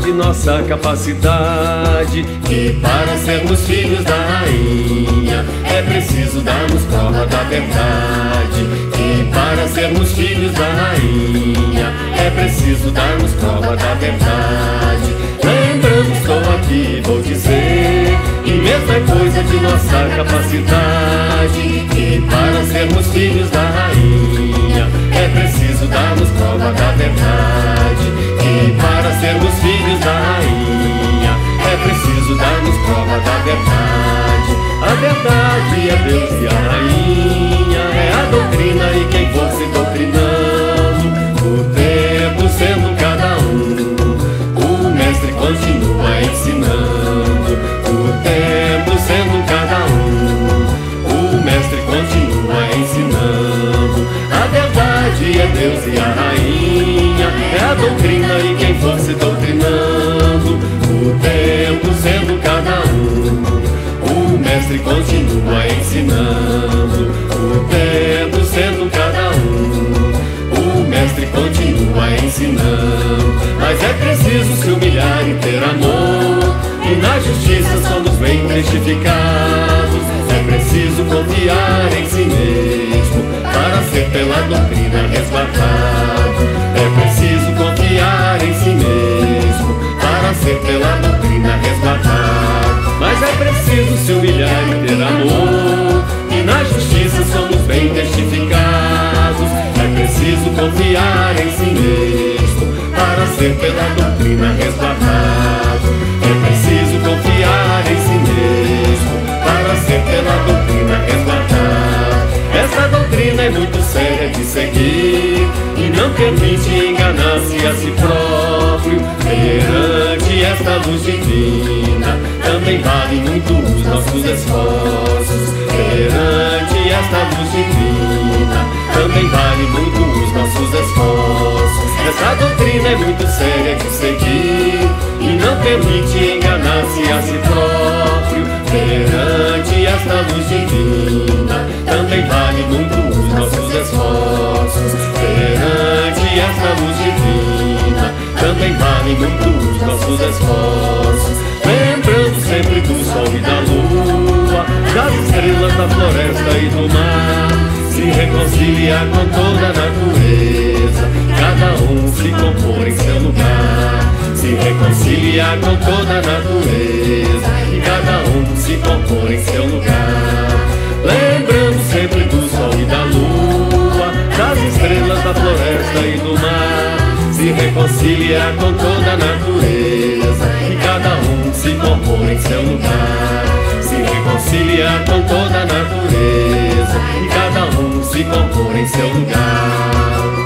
de nossa capacidade. Que para sermos filhos da rainha é preciso darmos prova da verdade. Que para sermos filhos da rainha é preciso darmos prova da verdade. Lembrando, estou aqui, vou dizer. E mesmo é coisa de nossa capacidade. Que para sermos filhos da rainha é preciso darmos prova da verdade. Sermos filhos da rainha é preciso darmos prova da verdade. A verdade é Deus e a rainha, é a doutrina e quem for se doutrinando. O tempo sendo cada um, o mestre continua ensinando. O tempo sendo cada um, o mestre continua ensinando. A verdade é Deus e a rainha, é a doutrina e continua ensinando. O tempo sendo cada um, o mestre continua ensinando. Mas é preciso se humilhar e ter amor. E na justiça somos bem testificados. É preciso confiar em si mesmo para ser pela doutrina resguardado. É preciso confiar em si mesmo para ser pela doutrina resguardado. Preciso se humilhar e ter amor. E na justiça somos bem testificados. É preciso confiar em si mesmo para ser pela doutrina resguardado. É preciso confiar em si mesmo para ser pela doutrina resguardado. Essa doutrina é muito séria de seguir e não permite enganar-se a si próprio. Perante esta luz divina, também vale muito os nossos esforços. Perante esta luz divina, também vale muito os nossos esforços. Essa doutrina é muito séria de seguir e não permite enganar-se a si próprio. Perante esta luz divina, também vale muito os nossos esforços. Perante esta luz divina, também vale muito os nossos esforços. Do sol e da lua, das estrelas da floresta e do mar. Se reconciliar com toda a natureza, cada um se compor em seu lugar. Se reconciliar com toda a natureza, e cada um se compor em seu lugar. Lembrando sempre do sol e da lua, das estrelas da floresta e do mar. Se reconciliar com toda a natureza, se compor em seu lugar. Se reconciliar com toda a natureza, e cada um se compor em seu lugar.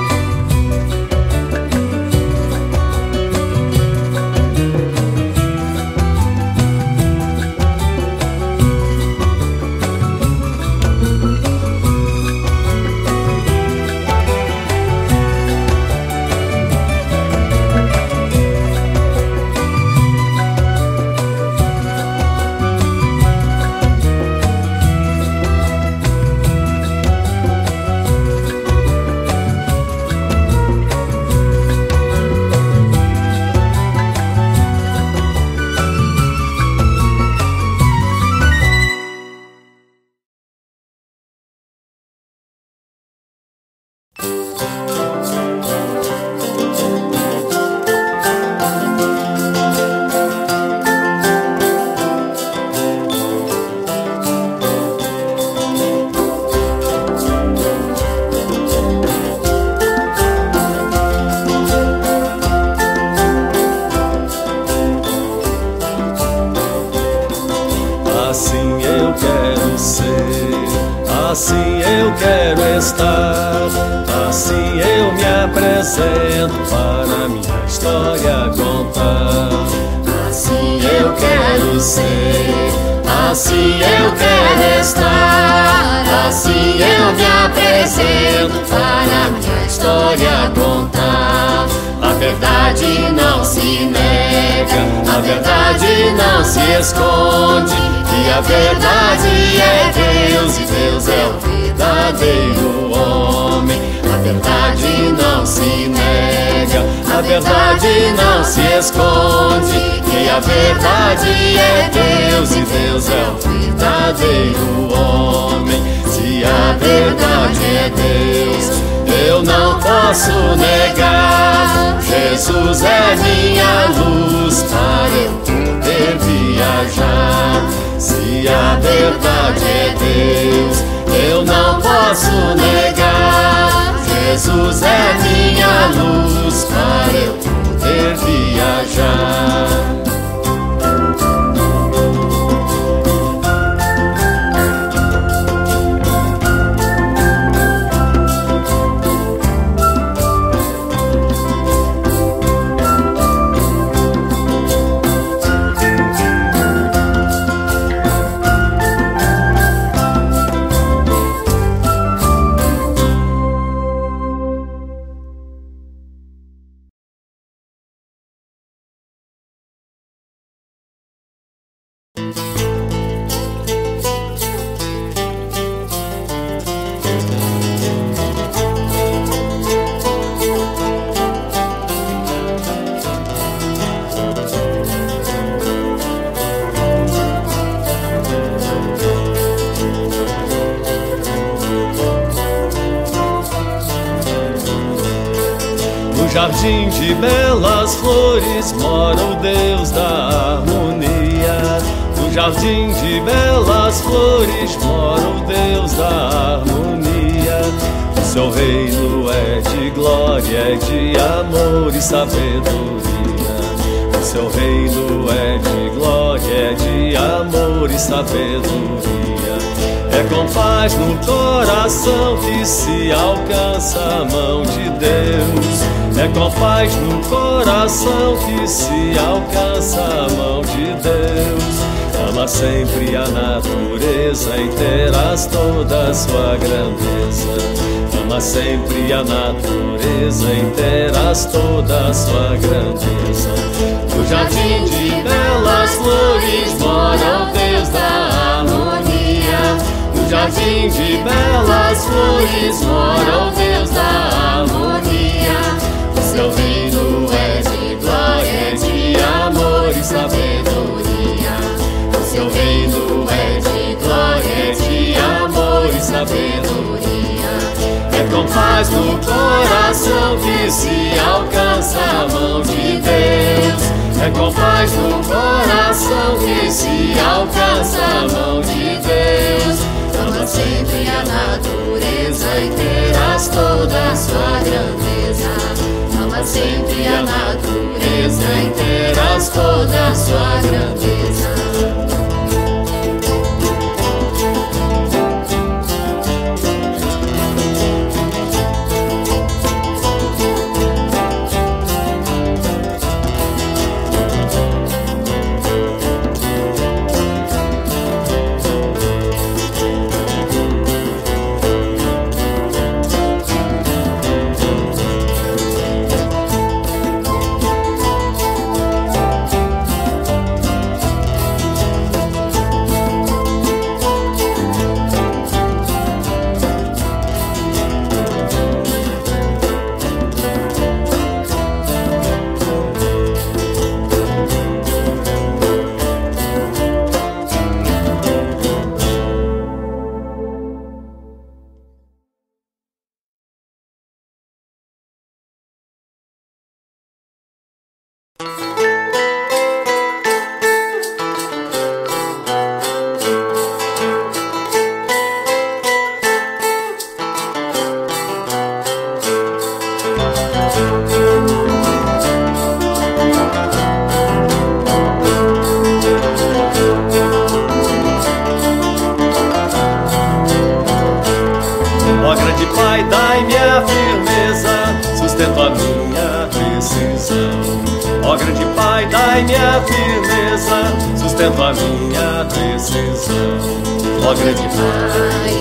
Pai,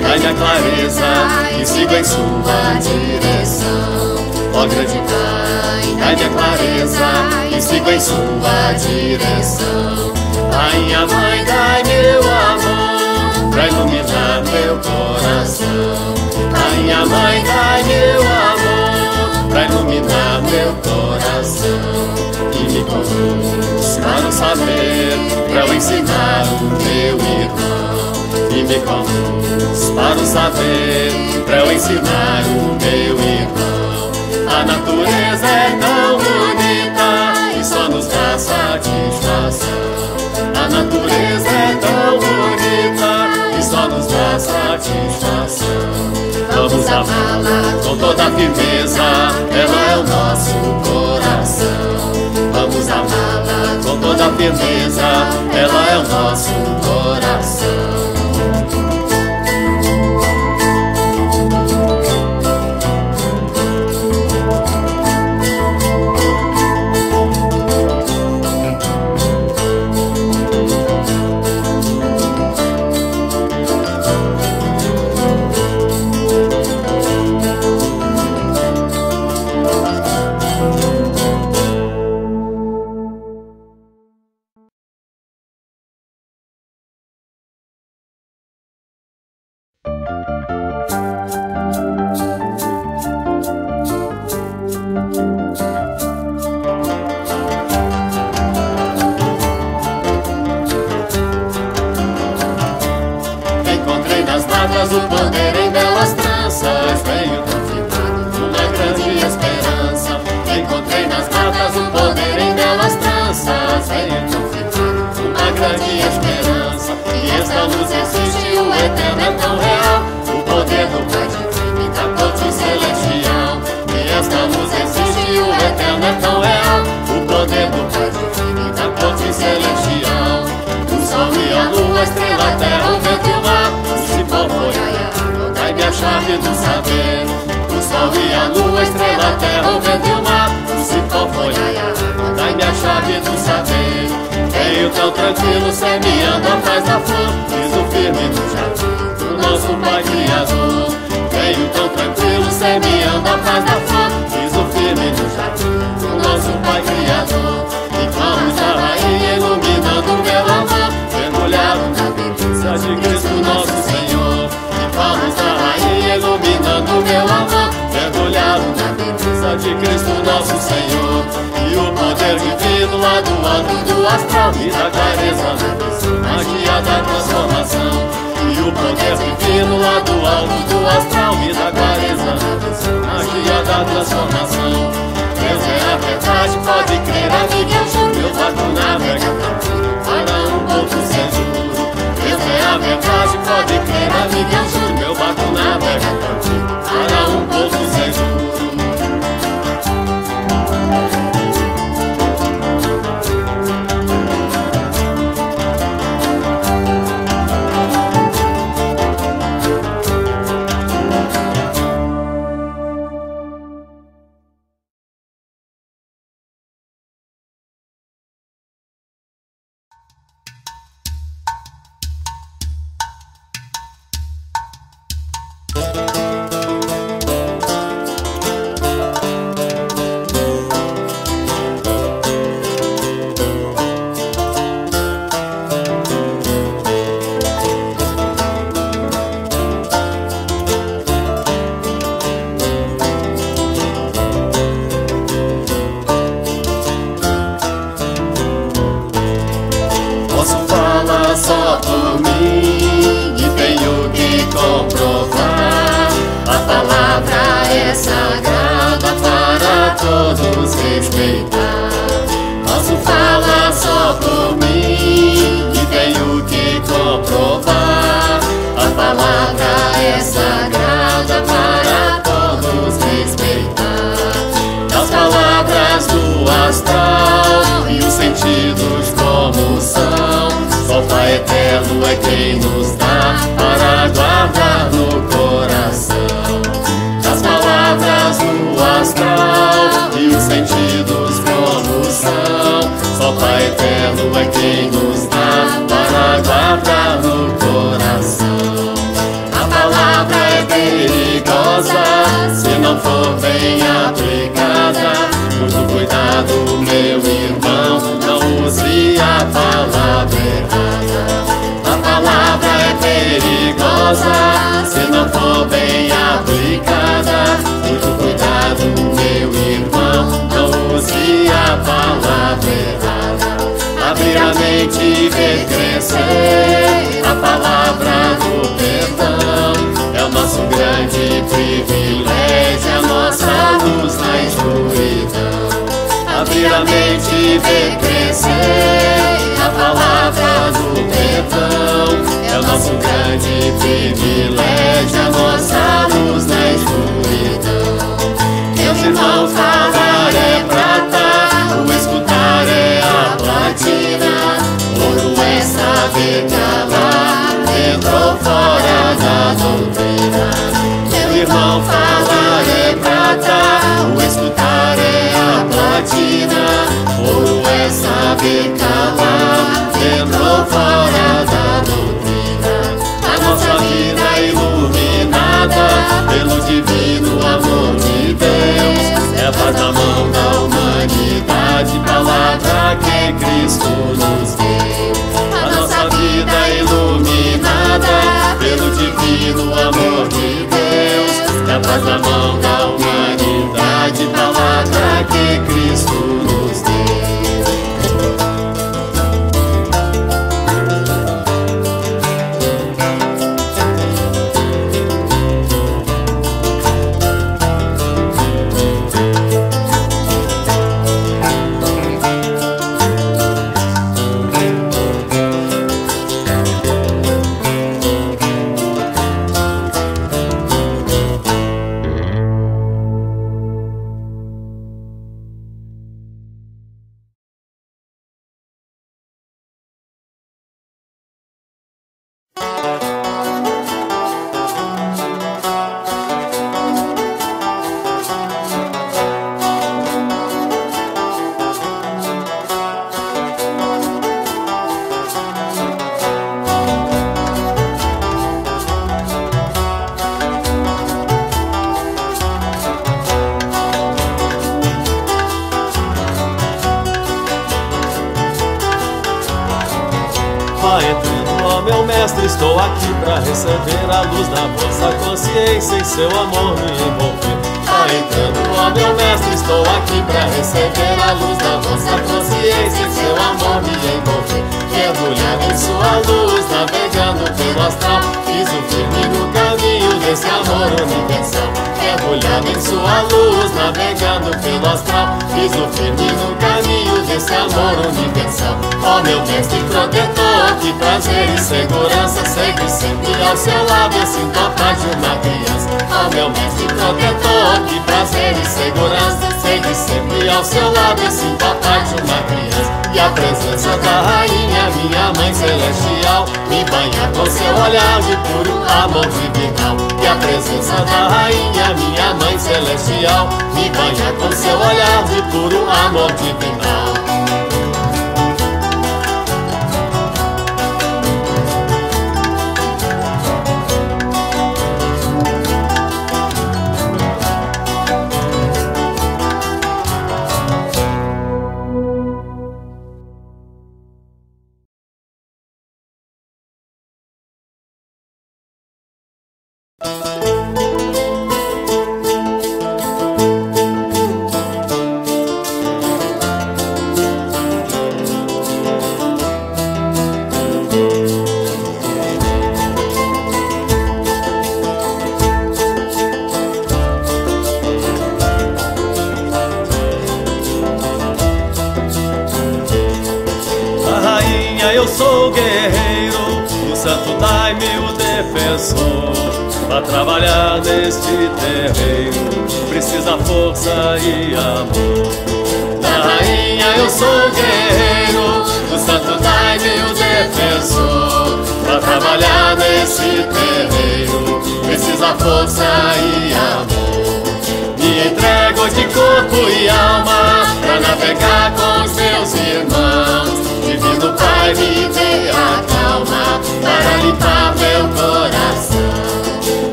dai-me a clareza e siga em sua direção. Ó grande Pai, dai-me clareza e sigo em sua direção. Rainha Mãe, dai meu amor pra iluminar meu coração. Rainha Mãe, dai meu amor pra iluminar meu coração. E me conduz para o saber, eu ensinar o meu irmão. E me conduz para o saber, eu ensinar o meu irmão. A natureza é tão bonita e só nos dá satisfação. A natureza é tão bonita e só nos dá satisfação. Vamos amá-la com toda a firmeza, ela é o nosso coração. Com toda firmeza, ela é o nosso coração.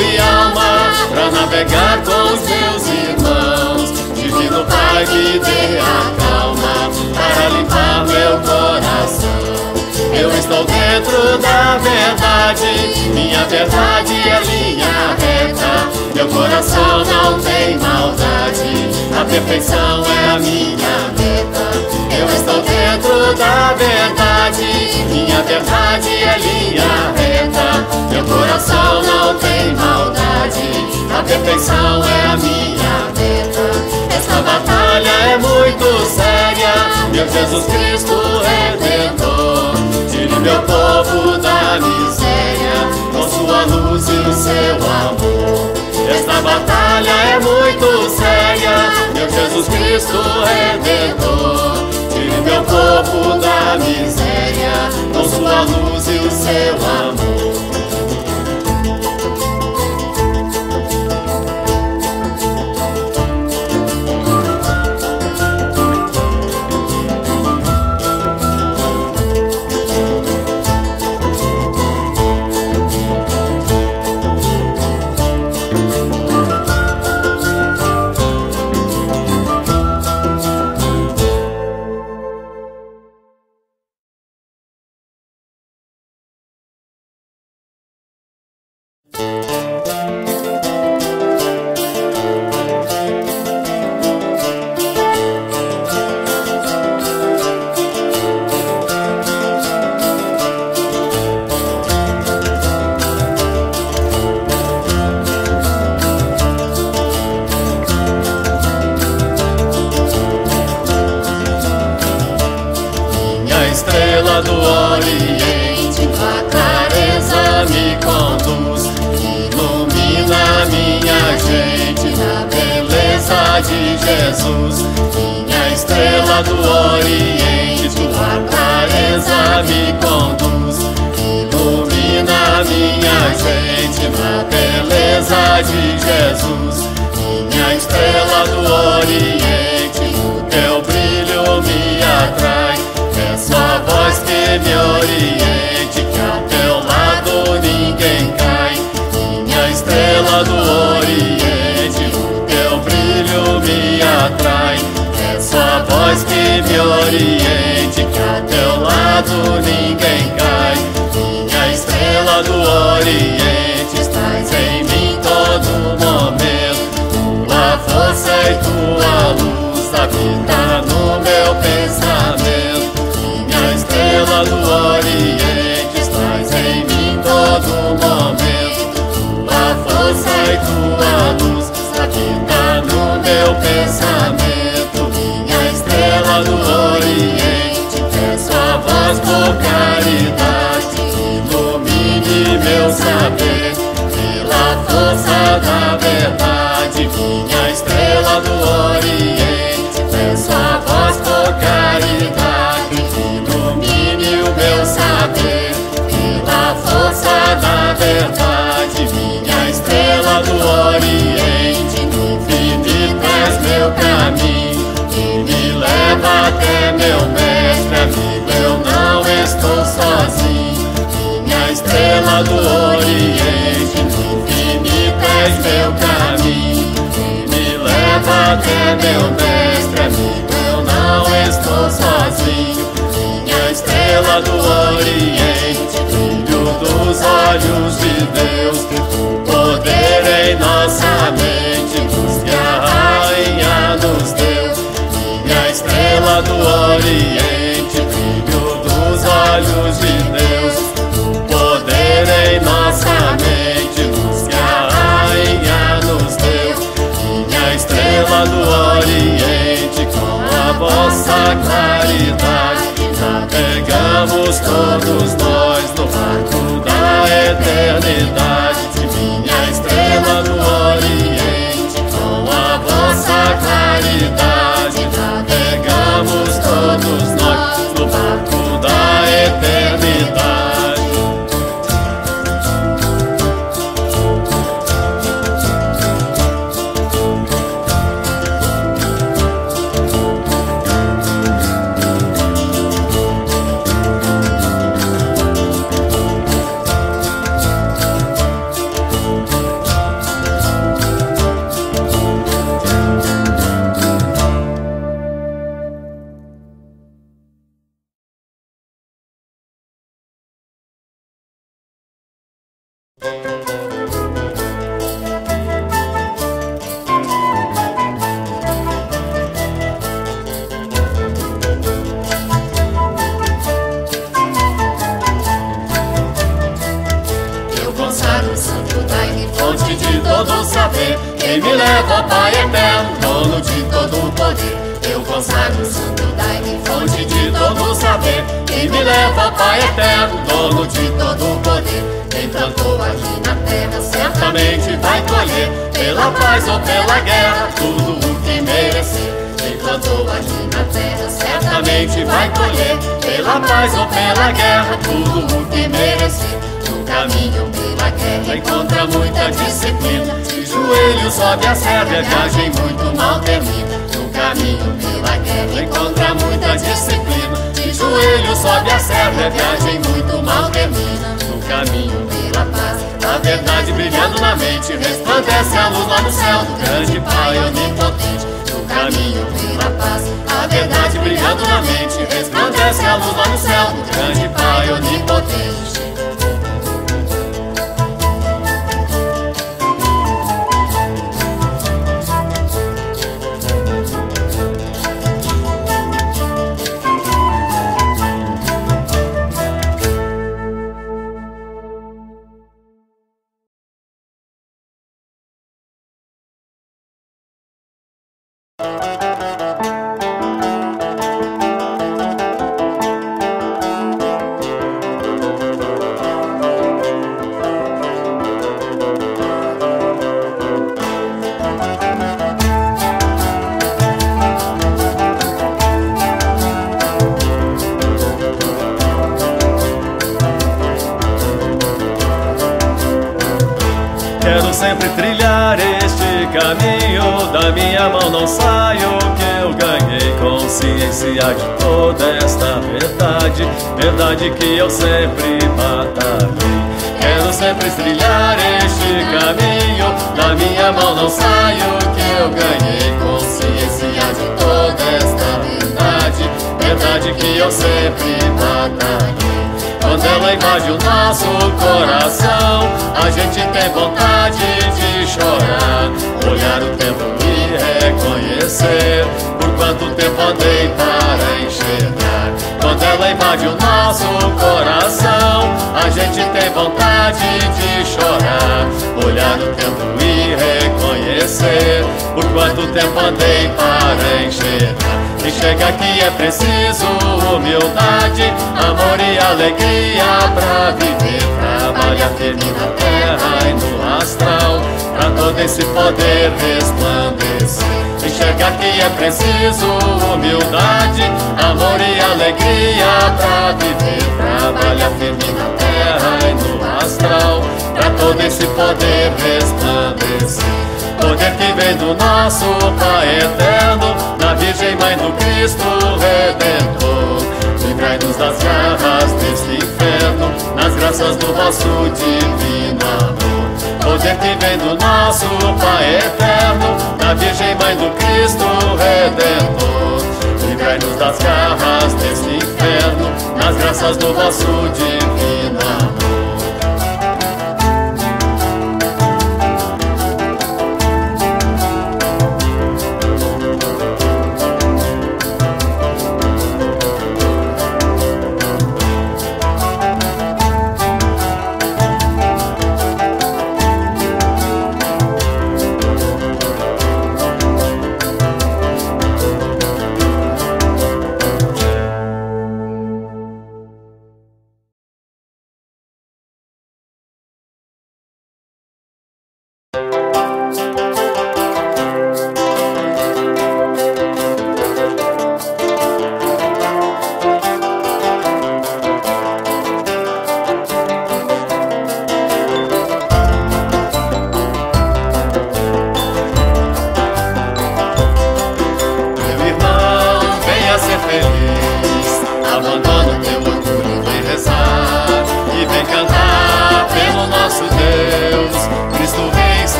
e alma para navegar com os meus irmãos. Divino Pai, me dê a calma para limpar meu coração. Eu estou dentro da verdade, minha verdade é linha reta. Meu coração não tem maldade perfeição é a minha meta. Eu estou dentro da verdade, minha verdade é linha reta. Meu coração não tem maldade, a perfeição é a minha meta. Esta batalha é muito séria, meu Jesus Cristo redentor. Tire meu povo da miséria, com sua luz e o seu amor. Esta batalha é muito séria, meu Jesus Cristo Redentor. Tire meu povo da miséria, com sua luz e o seu amor.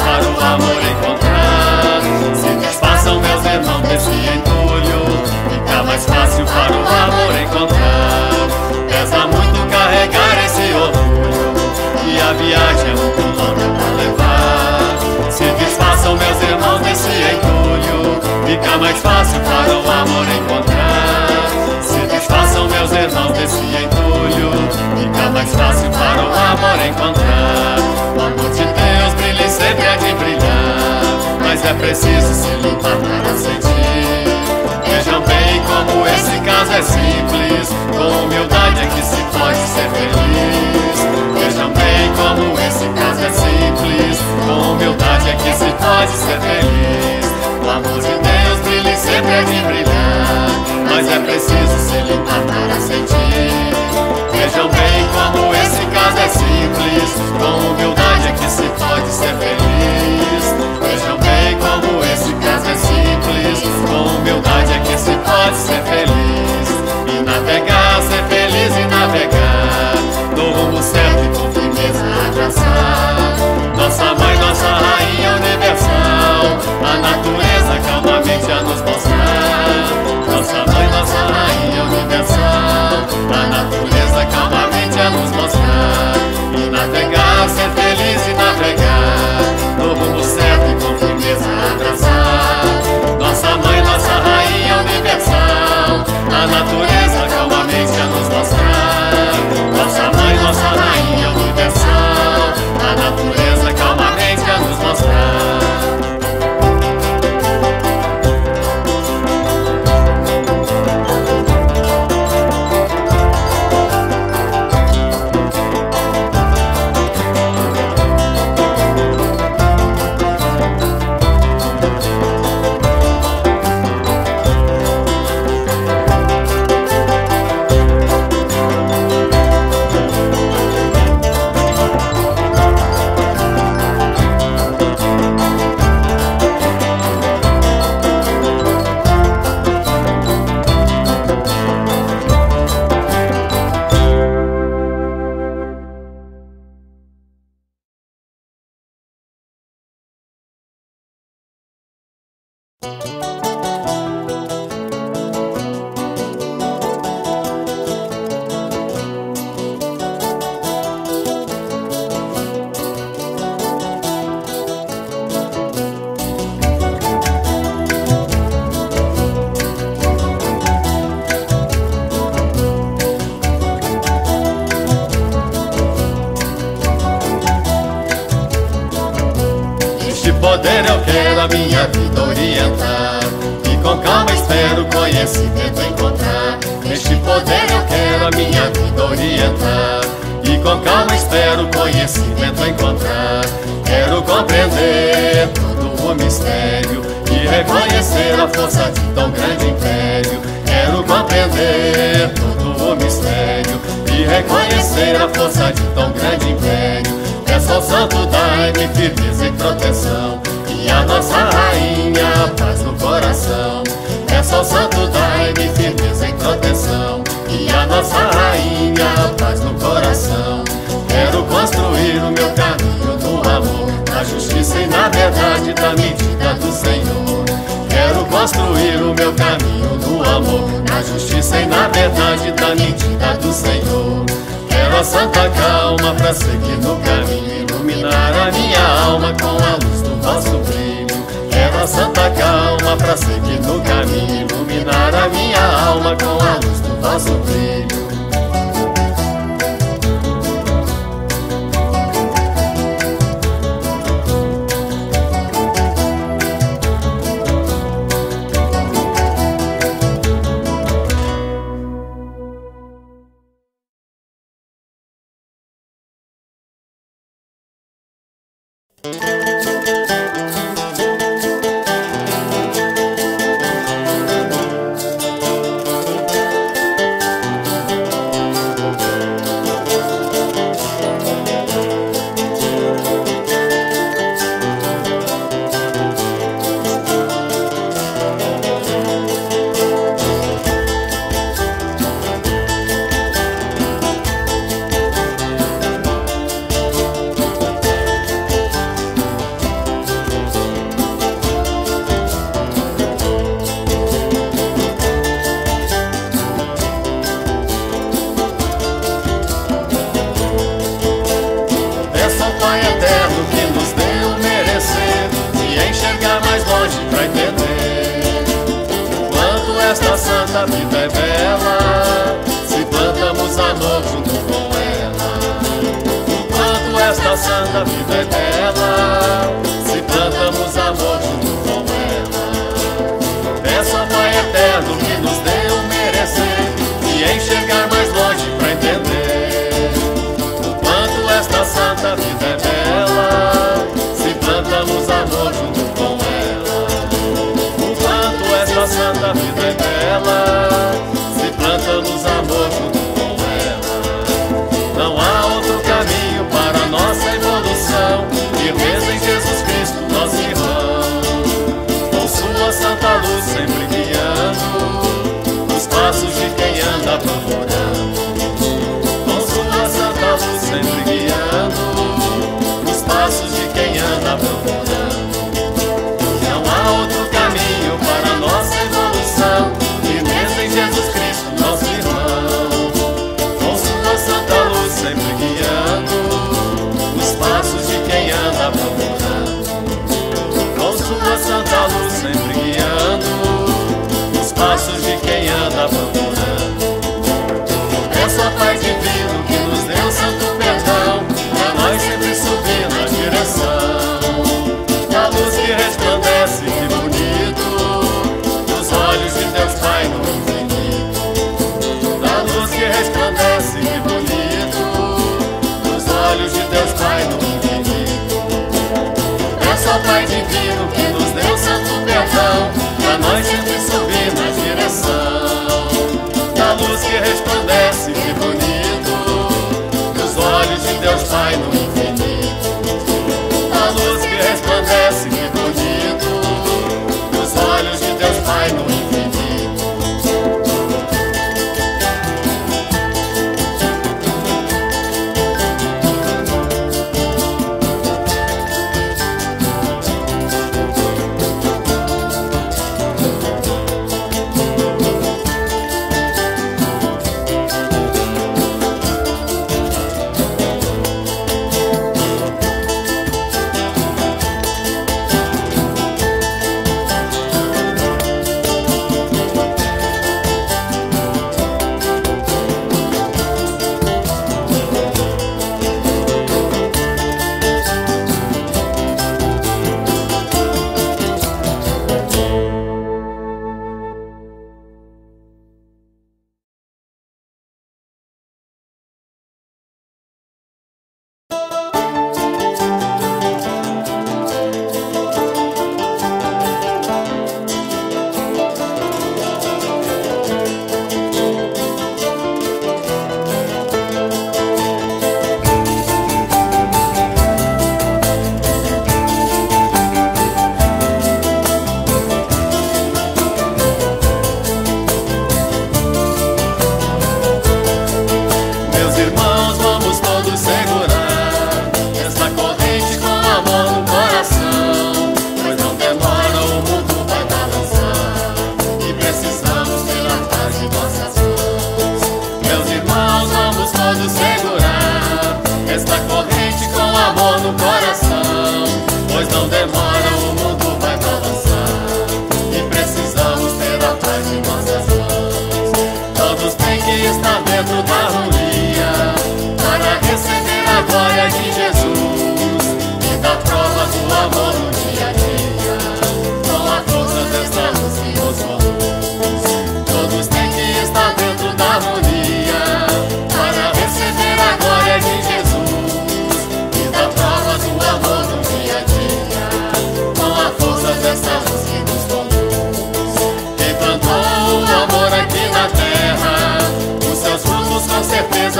Para o amor encontrar. Se desfaçam meus irmãos desse entulho, fica mais fácil para o amor encontrar. Pesa muito carregar esse orgulho, e a viagem é muito longa para levar. Se desfaçam meus irmãos desse entulho, fica mais fácil para o amor encontrar. Se desfaçam meus irmãos desse entulho, fica mais fácil para o amor encontrar. Amor de mas é preciso se limpar para sentir. Vejam bem como esse caso é simples, com humildade é que se pode ser feliz. Vejam bem como esse caso é simples, com humildade é que se pode ser feliz. O amor de Deus brilha sempre é de brilhar, mas é preciso se limpar para sentir. Vejam bem como esse caso é simples, com humildade é que se pode ser feliz. Vejam bem como esse caso é simples, com humildade é que se pode ser feliz. E navegar, ser feliz e navegar, no rumo certo e com firmeza abraçar. Nossa mãe, nossa rainha universal, a natureza calmamente a nos mostrar. Nossa mãe, nossa rainha universal, a natureza calmamente a nos mostrar. E navegar, ser feliz e navegar, no rumo certo e com firmeza abraçar. Nossa mãe, nossa rainha universal, a natureza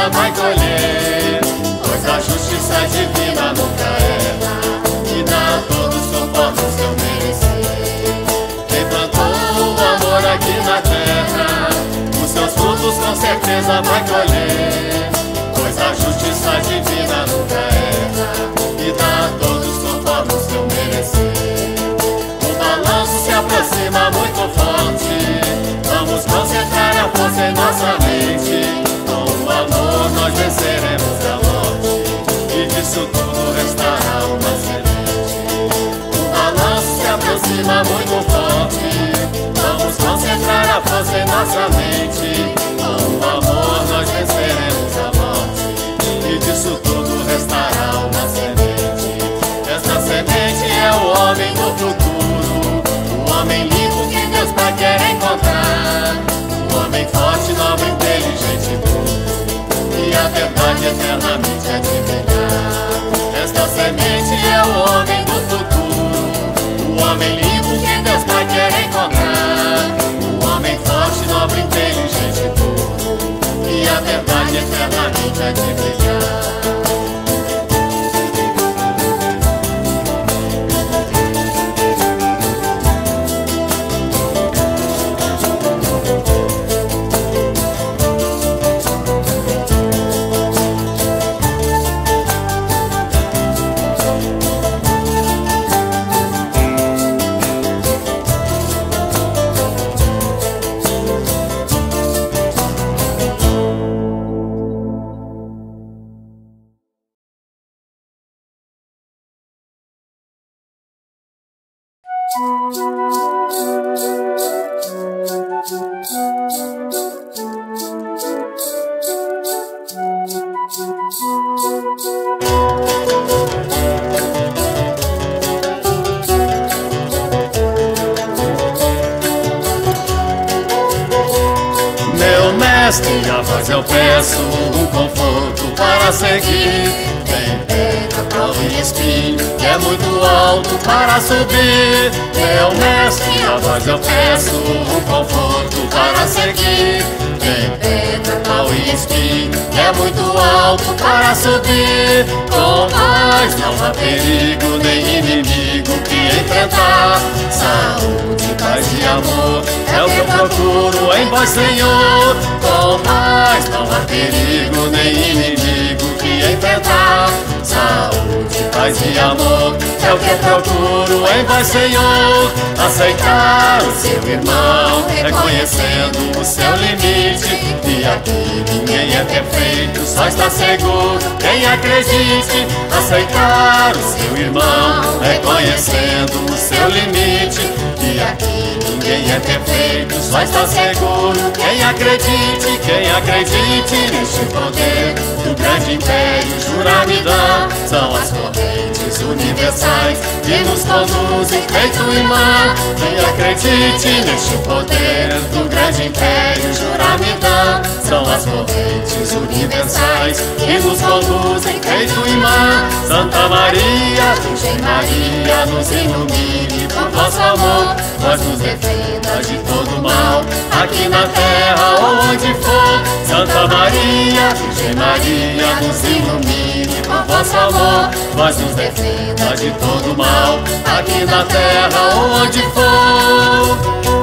justiça vai colher, pois a justiça divina nunca erra e dá a todos conforme o seu merecer. Quem plantou o amor aqui na terra, os seus frutos com certeza vai colher, pois a justiça divina nunca erra e dá a todos conforme o seu merecer. O balanço se aproxima muito forte, vamos concentrar a força em nossa mente nós venceremos a morte e disso tudo restará uma semente. O balanço se aproxima muito forte. Vamos concentrar a força em nossa mente. Com o amor nós venceremos a morte e disso tudo restará uma semente. Esta semente é o homem do futuro, o homem livre que Deus Pai quer encontrar, o homem forte, nobre, inteligente a verdade eternamente é admirará. Esta semente é o homem do futuro, o homem livre que Deus vai querer encontrar. O homem forte, nobre, inteligente, puro, que a verdade eternamente é admirará. acredite neste poder do grande império Juramidã. São as correntes universais que nos conduzem feito e mar. Acredite neste poder do grande império são as correntes universais que nos conduzem feito imã. Santa Maria, Virgem Maria, nos ilumine com vosso amor, nós nos defenda de todo mal, aqui na terra ou onde for. Santa Maria, Virgem Maria, nos ilumine com vosso amor, nós nos defenda de todo mal, aqui na terra ou onde for.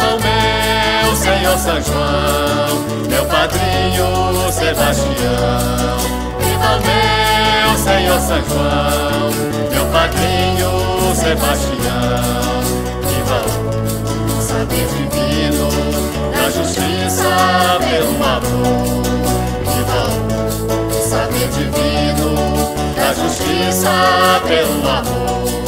Tomé, o Senhor São João, é meu padrinho Sebastião. Tomé, o Senhor São João, é meu padrinho Sebastião. Viva o saber divino da justiça pelo amor. Viva o saber divino da justiça pelo amor.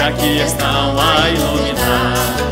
Que aqui estão a iluminar.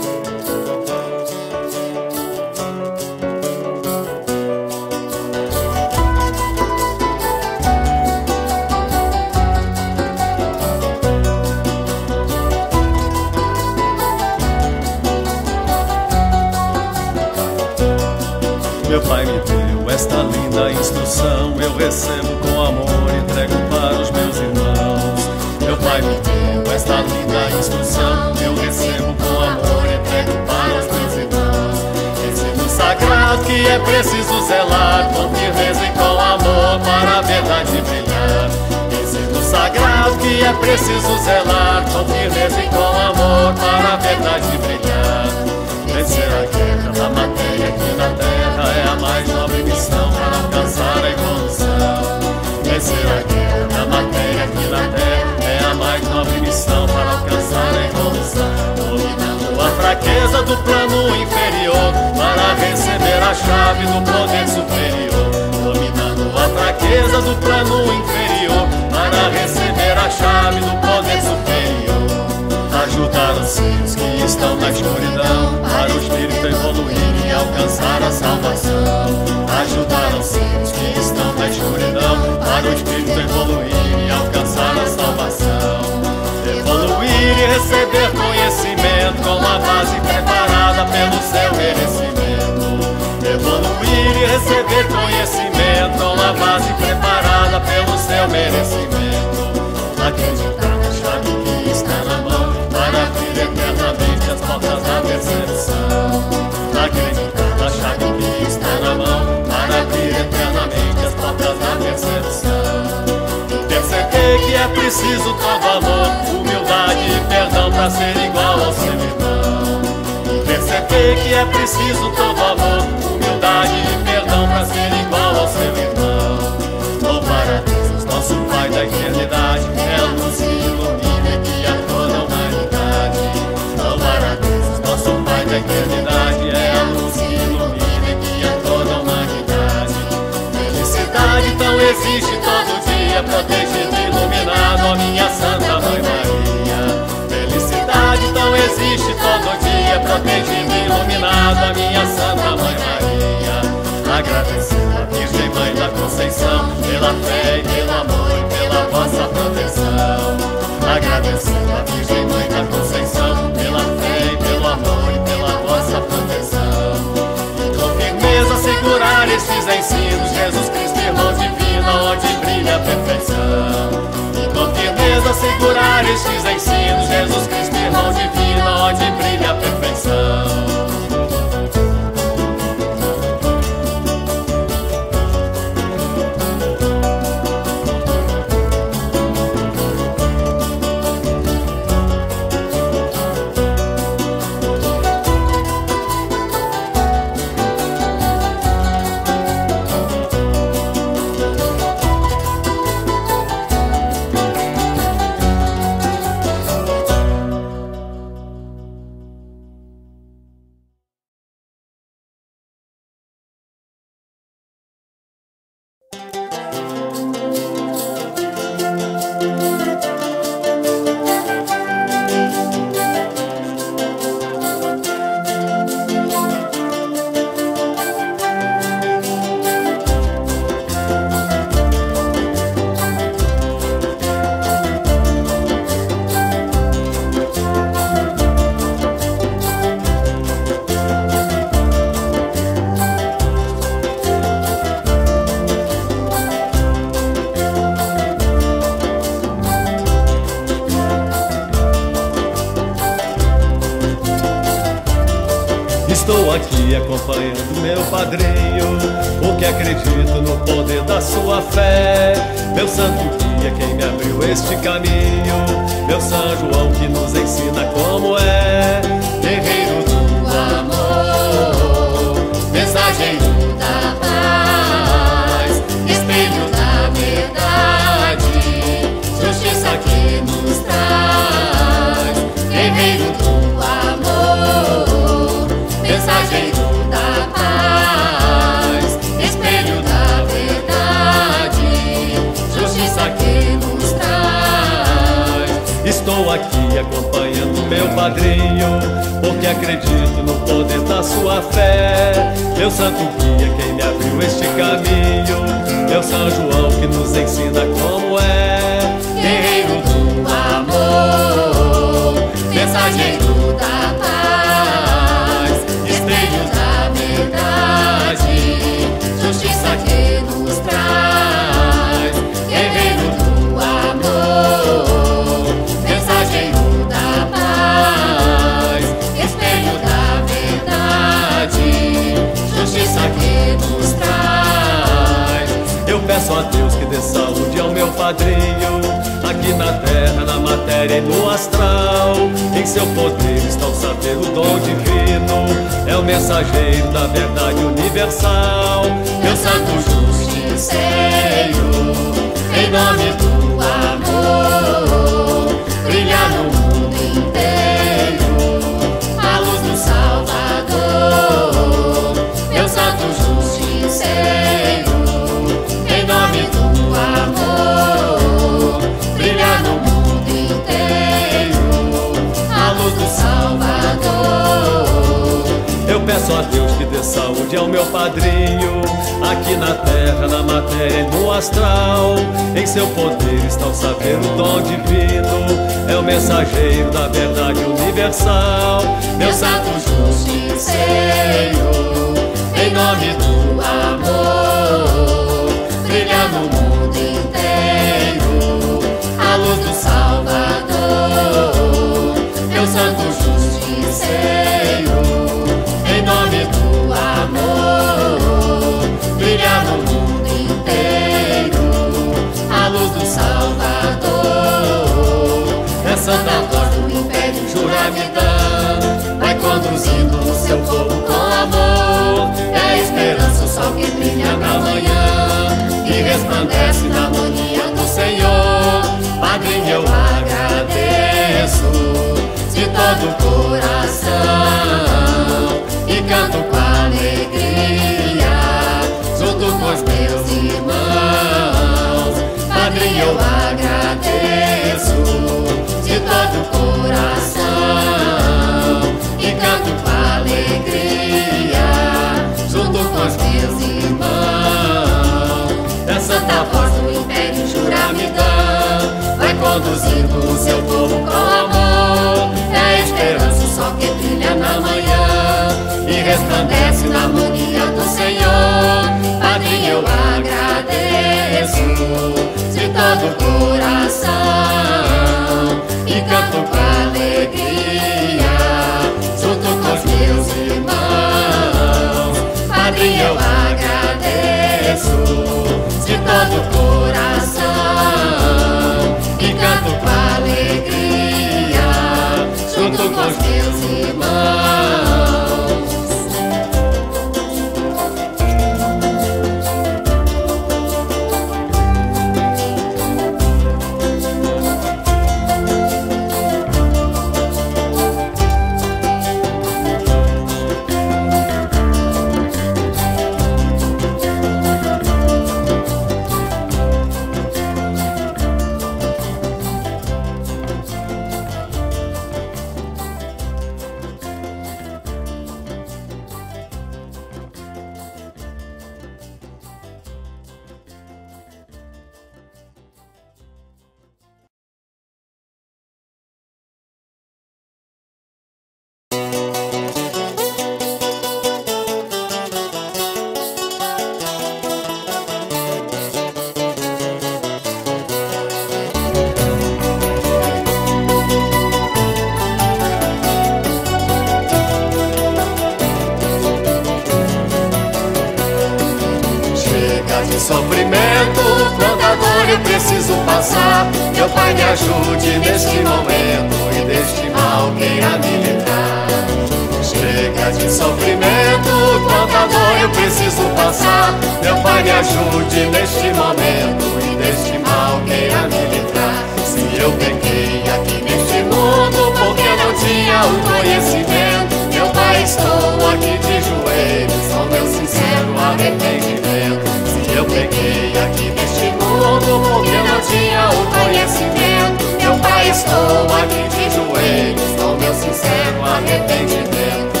De sofrimento, quanta dor eu preciso passar. Meu Pai me ajude neste momento e deste mal queira me livrar. Se eu pequei aqui neste mundo porque não tinha o conhecimento, meu Pai estou aqui de joelhos com meu sincero arrependimento. Se eu pequei aqui neste mundo porque não tinha o conhecimento, meu Pai estou aqui de joelhos com meu sincero arrependimento.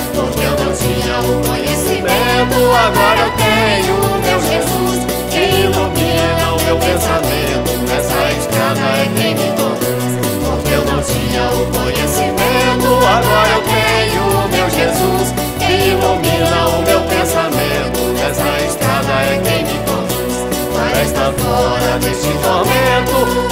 Conhecimento, agora eu tenho meu Jesus que ilumina o meu pensamento. Nessa estrada é quem me conduz. Porque eu não tinha o conhecimento, agora eu tenho meu Jesus que ilumina o meu pensamento. Nessa estrada é quem me conduz. Para estar fora deste tormento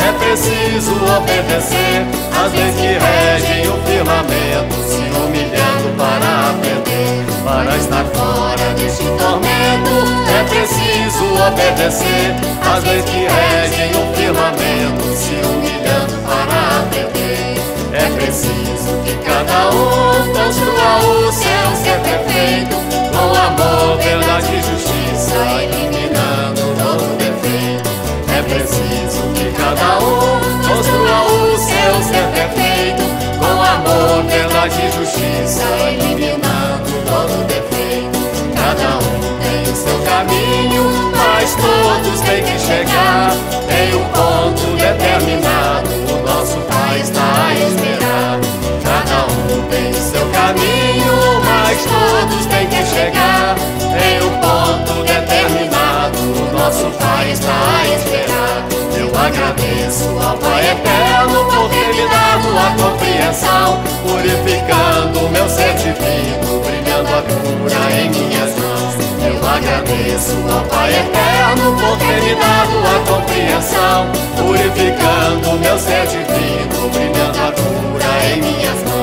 é preciso obedecer às leis que regem o firmamento, se humilhando para aprender. Para estar fora deste tormento é preciso obedecer às leis que regem o firmamento, se humilhando para aprender. É preciso que cada um construa o seu ser perfeito, com amor, verdade e justiça, eliminando todo defeito. É preciso que cada um construa o seu ser perfeito, com amor, verdade e justiça, eliminando. Um tem o seu caminho, mas todos têm que chegar em um ponto determinado. O nosso Pai está a esperar. Cada um tem o seu caminho, mas todos têm que chegar em um ponto determinado. O nosso Pai está a esperar. Eu agradeço ao Pai eterno por ter me dado a compreensão, purificando meu ser divino, brilhando a cura em minhas mãos. Agradeço ao Pai eterno por ter me dado a compreensão, purificando meu ser divino, brilhando a cura em minhas mãos.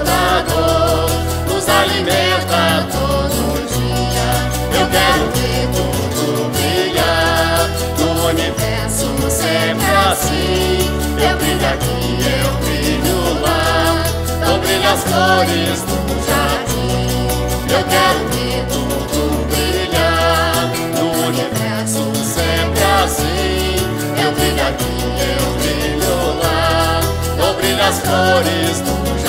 Salvador nos alimenta todo dia. Eu quero ver tudo brilhar no universo sempre é assim. Eu brilho aqui, eu brilho lá. Não brilha as flores do jardim. Eu quero ver tudo brilhar no universo sempre é assim. Eu brilho aqui, eu brilho lá. Não brilha as flores do jardim.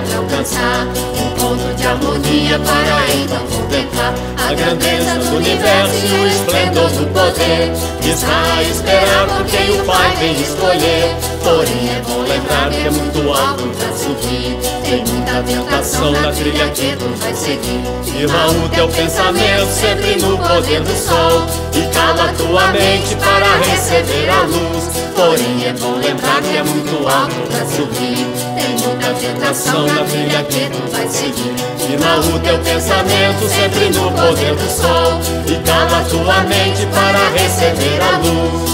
me alcançar um ponto de harmonia para então contemplar a grandeza do universo e o esplendor do poder que está a esperar por quem o Pai vem escolher. Porém é bom lembrar que é muito alto pra subir, tem muita tentação na trilha que tu vai seguir. Firma é o teu pensamento sempre no poder do sol e cala tua mente para receber a luz. Porém é bom lembrar que é muito alto pra subir agitação da trilha que tu vai seguir. Firma o teu pensamento sempre no poder do sol e cala tua mente para receber a luz.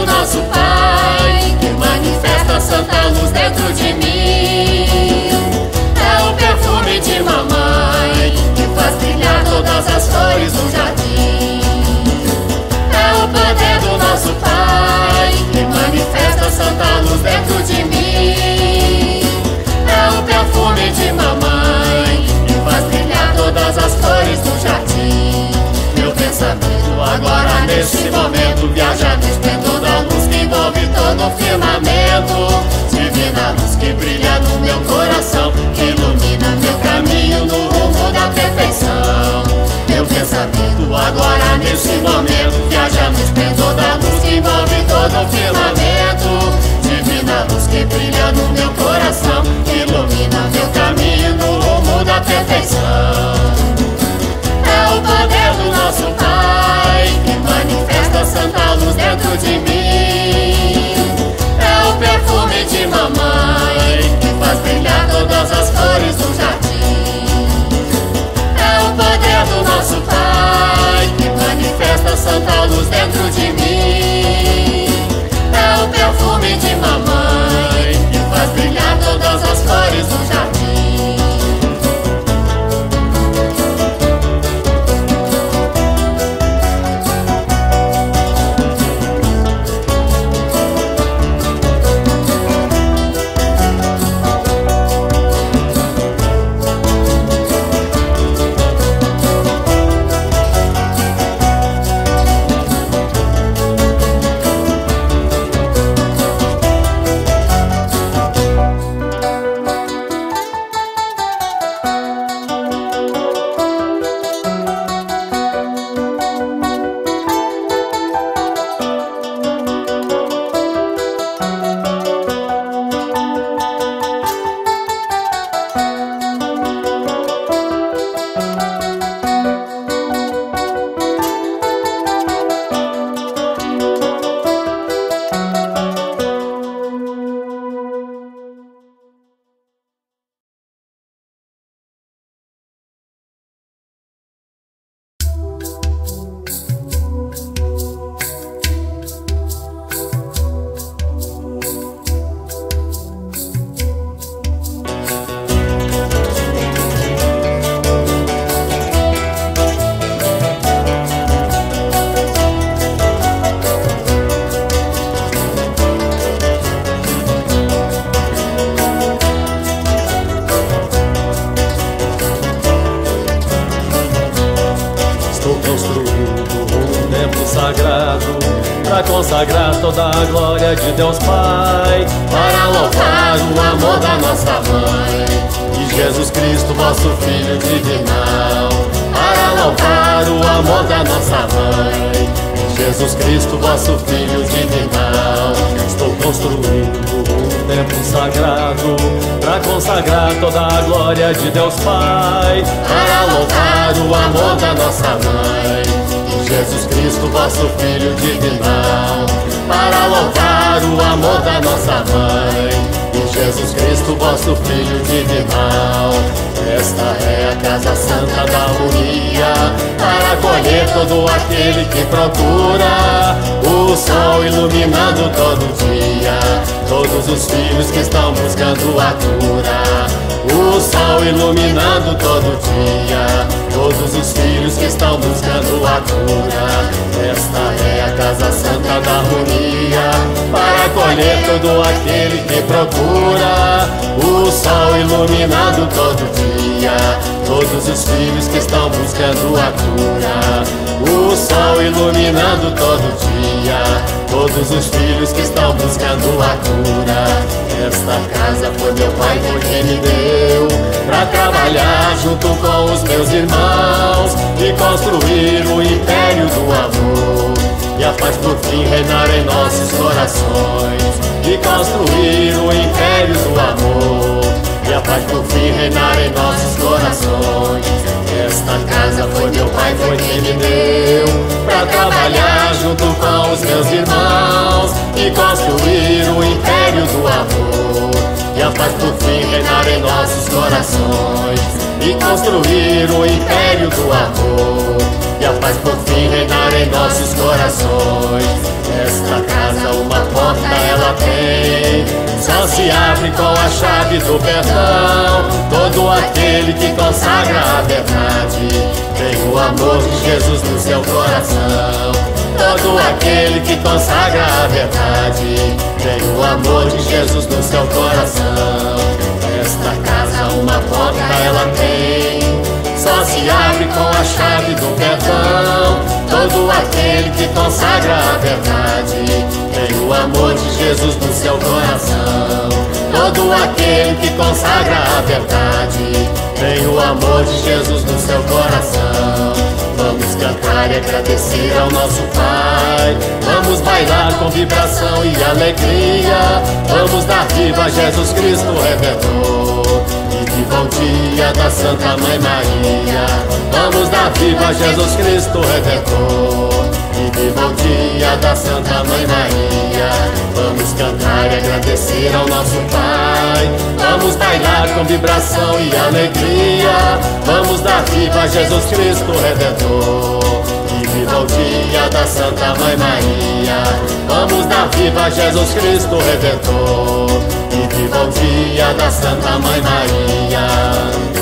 o nosso Pai, que manifesta a santa luz dentro de mim. É o perfume de mamãe, que faz brilhar todas as flores do jardim. É o poder do nosso Pai, que manifesta a santa luz dentro de mim. É o perfume de mamãe, que faz brilhar todas as flores do jardim. Meu pensamento agora nesse momento viaja no esplendor no firmamento. Divina luz que brilha no meu coração Que ilumina meu caminho no rumo da perfeição. Meu pensamento agora nesse momento Viaja no esplendor da luz que envolve todo o firmamento. Divina luz que brilha no meu coração Que ilumina meu caminho no rumo da perfeição. É o poder do nosso Pai Que manifesta a santa luz dentro de mim. todas as flores do jardim. É o poder do nosso Pai que manifesta Santa Luz dentro de mim. É o perfume de mamãe que faz brilhar todas as flores do jardim. alegria. Vamos dar viva Jesus Cristo Redentor. E de o dia da Santa Mãe Maria. Vamos dar viva Jesus Cristo Redentor. E de o dia da Santa Mãe Maria. Vamos cantar e agradecer ao nosso Pai. Vamos bailar com vibração e alegria. Vamos dar viva Jesus Cristo Redentor ao dia da Santa Mãe Maria. Vamos dar viva Jesus Cristo Redentor. E viva o dia da Santa Mãe Maria.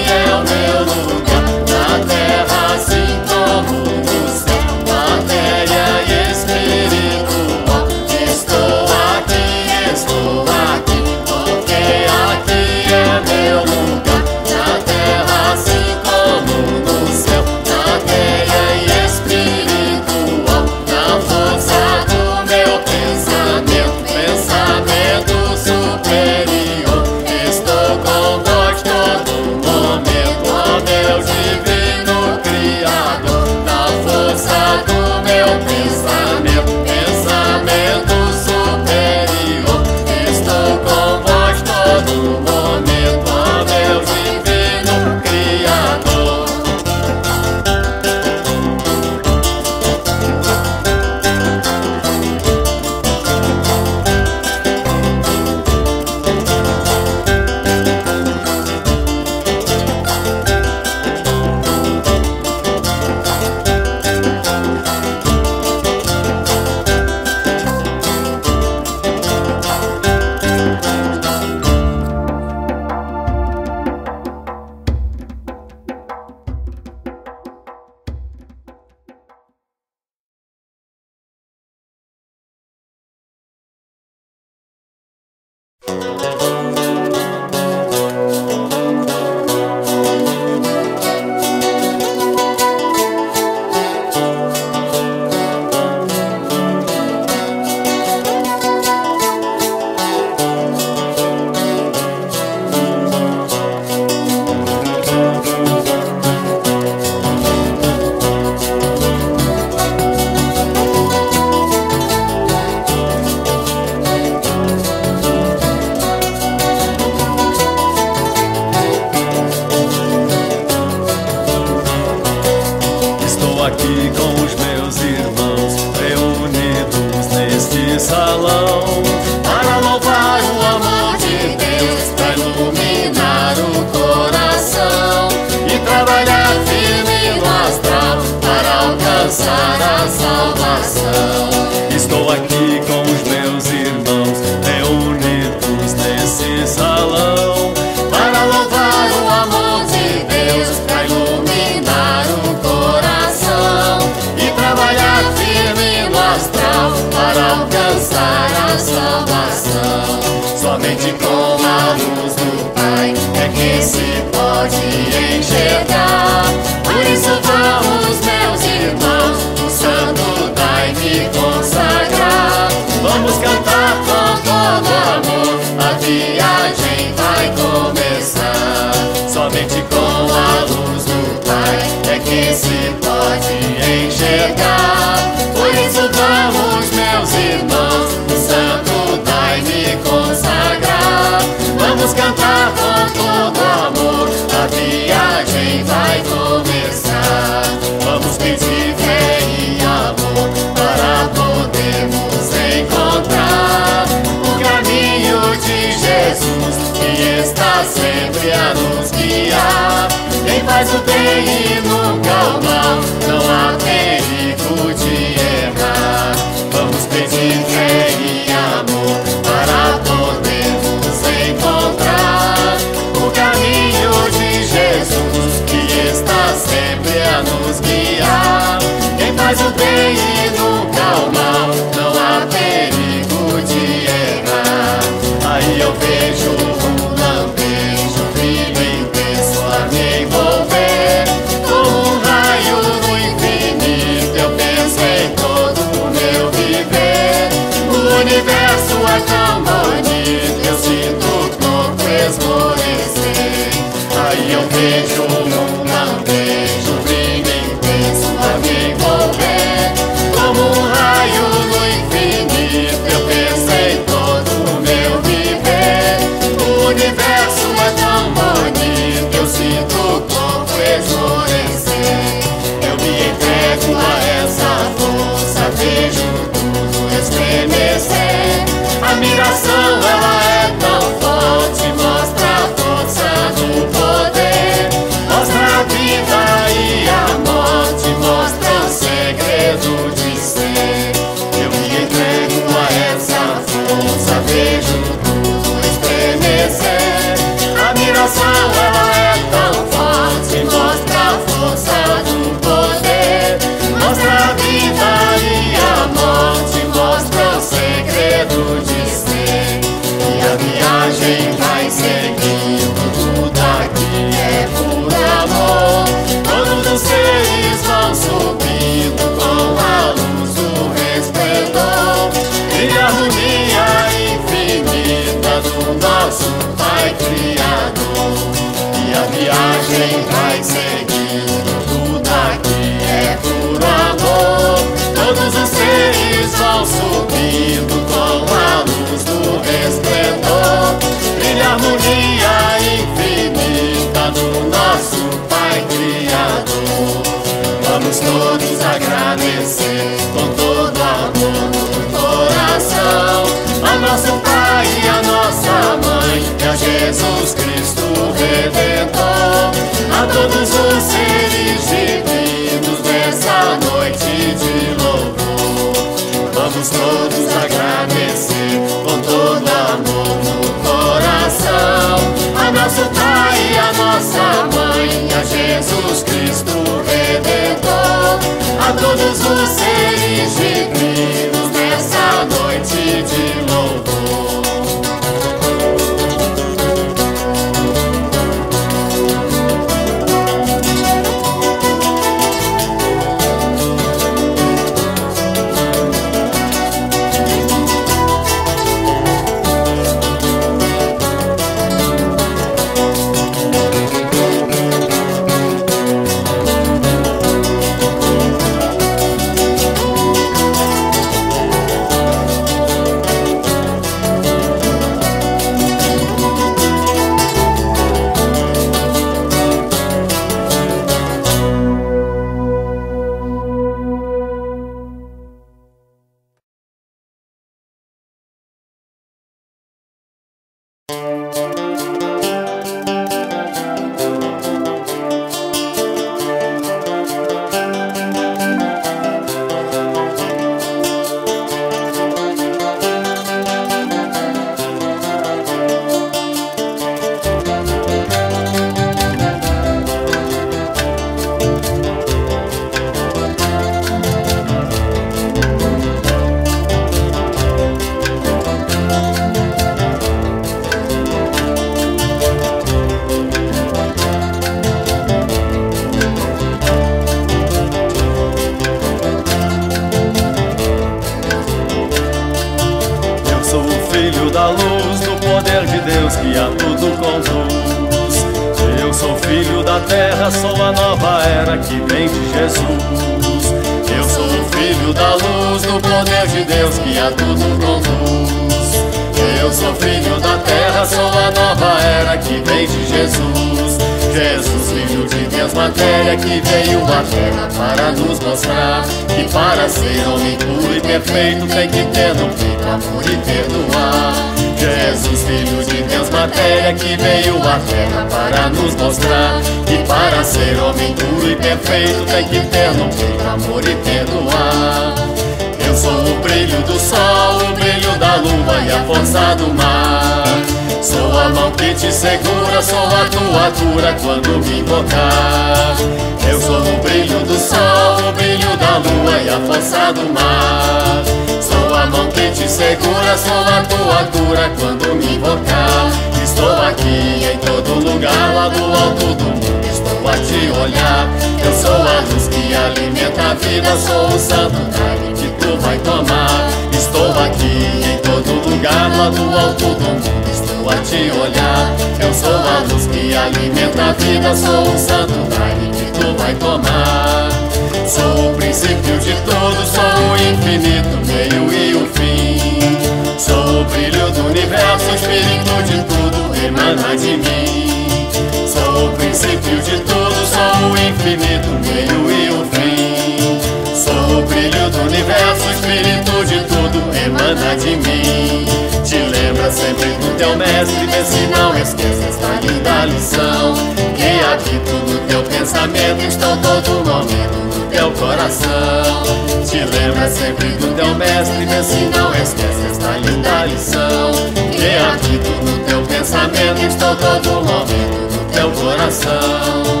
acredito no teu pensamento, estou todo momento no teu coração. Te lembra sempre do teu mestre, vê se não esquece esta linda lição. Que é acredito no teu pensamento, estou todo momento no teu coração.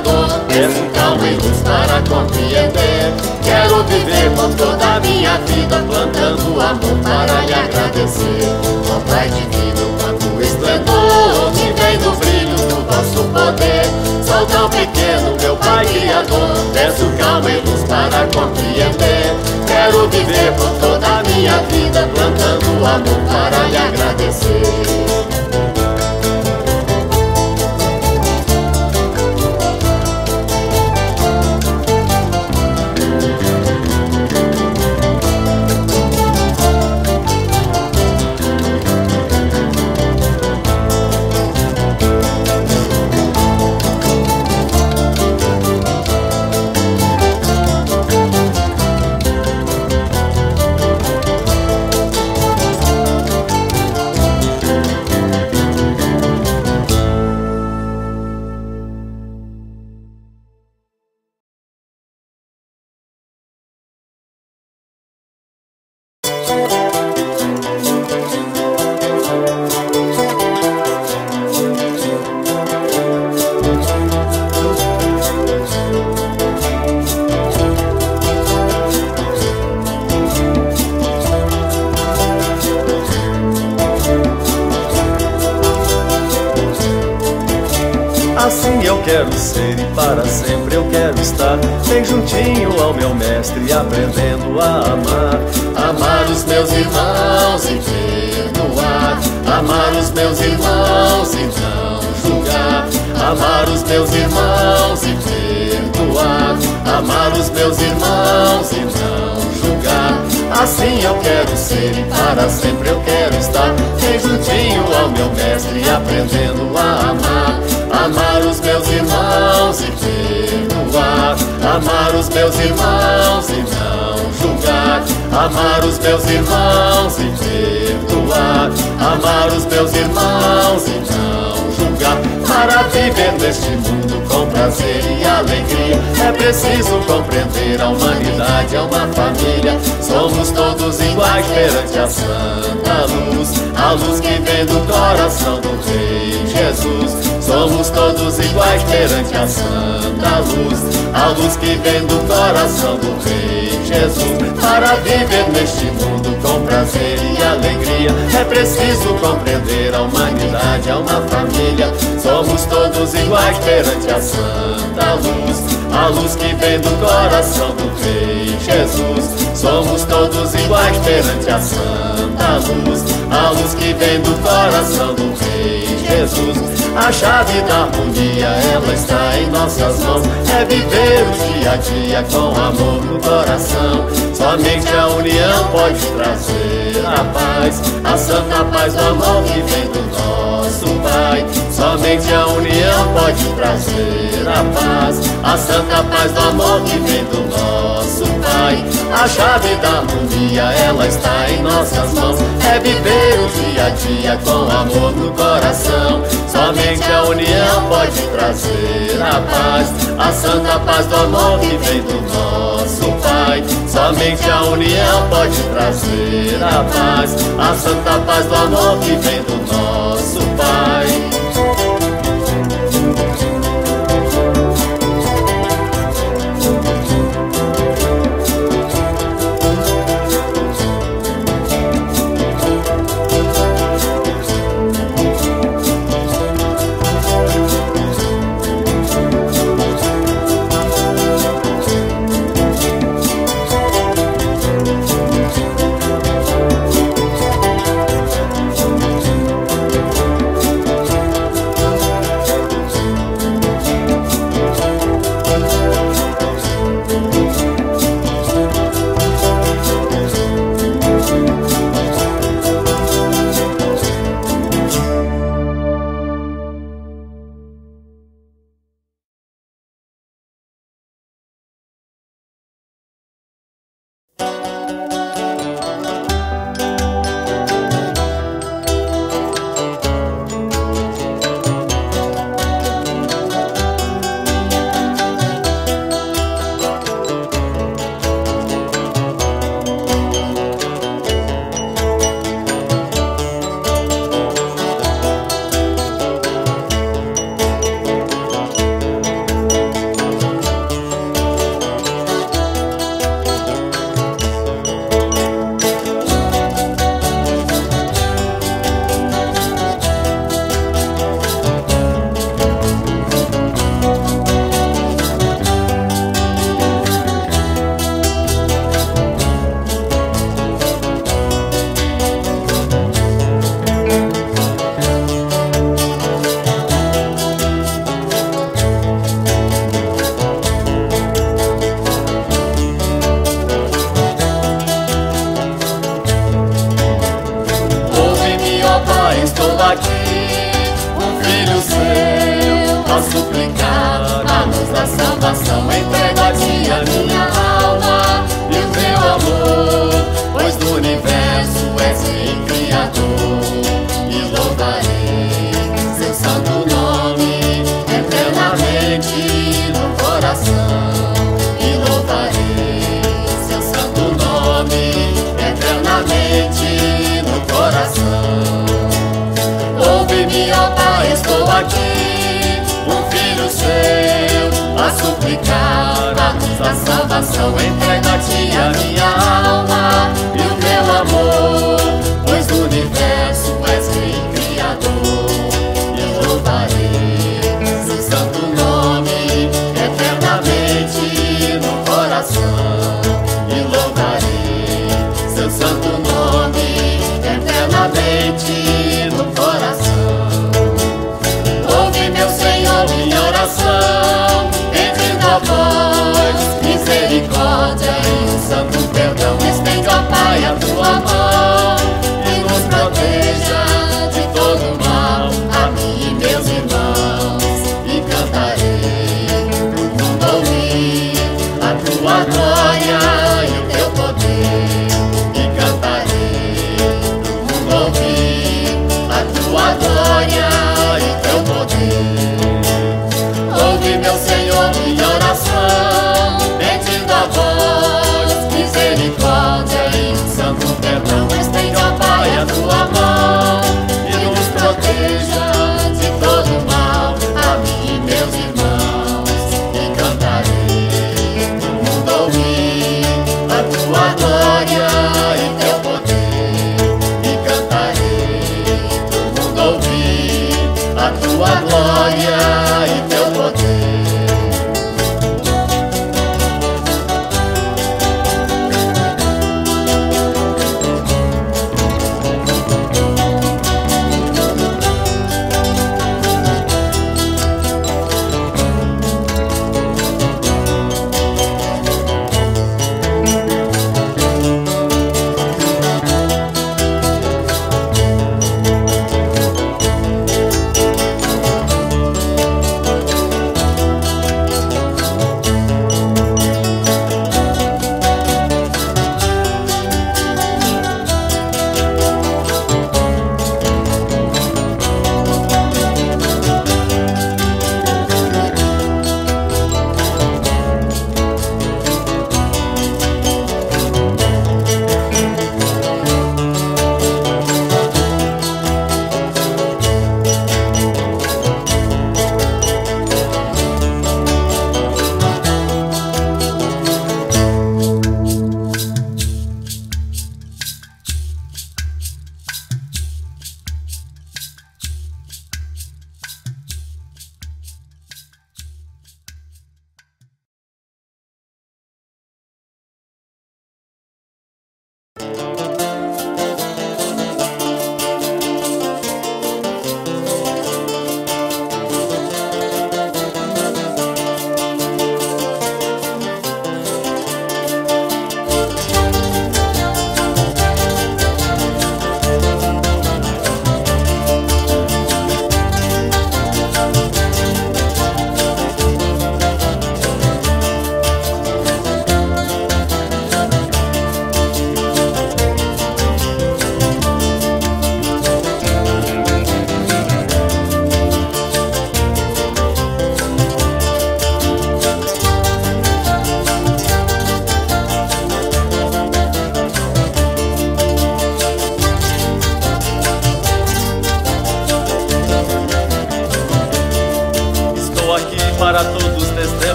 Salvador. calma e luz para compreender. Quero viver por toda a minha vida, plantando amor para lhe agradecer. Ó Pai divino, quanto esplendor que vem do brilho do vosso poder. Sou tão pequeno, meu Pai Criador. Peço calma e luz para compreender. Quero viver por toda a minha vida, plantando amor para lhe agradecer. luz que vem do coração do Rei Jesus. Para viver neste mundo com prazer e alegria, é preciso compreender a humanidade é uma família. Somos todos iguais perante a santa luz, a luz que vem do coração do Rei Jesus. Somos todos iguais perante a santa luz, a luz que vem do coração do Rei Jesus. A chave da harmonia, ela está em nossas mãos. É viver o dia a dia com amor no coração. Somente a união pode trazer a paz, a santa paz do amor que vem do nosso Pai. Somente a união pode trazer a paz, a santa paz do amor que vem do nosso Pai. A chave da harmonia, ela está em nossas mãos. É viver o dia a dia com amor no coração. Somente a união pode trazer a paz, a santa paz do amor que vem do nosso Pai. Somente a união pode trazer a paz, a santa paz do amor que vem do nosso Pai.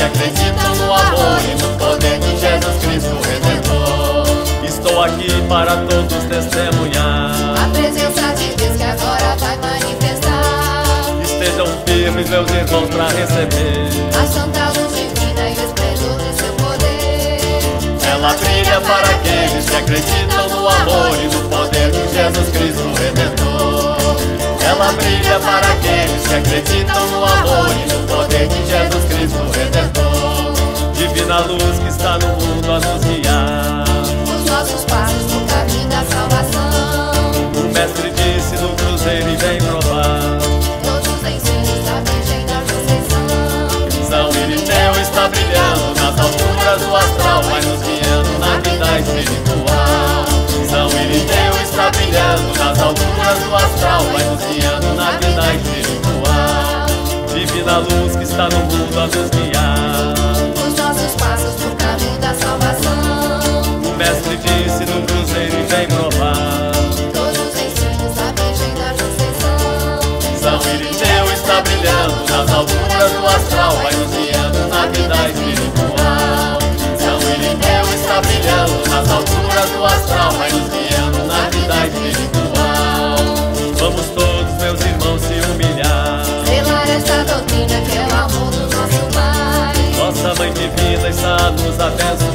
Que acreditam no amor e no poder de Jesus Cristo Redentor. Estou aqui para todos testemunhar A presença de Deus que agora vai manifestar. Estejam firmes, meus irmãos, para receber A santa luz divina e o esplendor do seu poder. Ela brilha para aqueles que acreditam no amor e no poder de Jesus Cristo Redentor. Ela brilha para aqueles que acreditam no amor e no poder de Jesus Cristo Redentor. Divina luz que está no mundo a nos guiar Os nossos passos no caminho da salvação. O mestre disse no cruzeiro e vem provar Todos os ensinos da Virgem da Conceição. São Irineu está brilhando nas alturas do astral, vai nos guiando na vida espiritual. São Irineu está brilhando nas alturas do astral, vai nos guiando na vida espiritual. Divina luz que está no mundo no cruzeiro e vem provar Todos os ensinos da Virgem da Conceição. São Irineu está brilhando nas alturas do astral, vai nos guiando na vida espiritual. São Irineu está brilhando nas alturas do astral, vai nos guiando na vida espiritual. Vamos todos, meus irmãos, se humilhar Selar esta doutrina que é o amor do nosso Pai. Nossa Mãe Divina está nos abençoar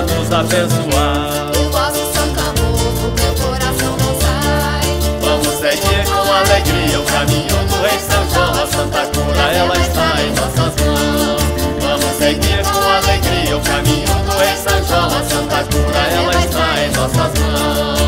A nos abençoar O vosso amor do meu coração não sai. Vamos seguir com alegria o caminho do Rei São João. A Santa Cura, ela está em nossas mãos. Vamos seguir com alegria o caminho do Rei São João. A Santa Cura, ela está em nossas mãos.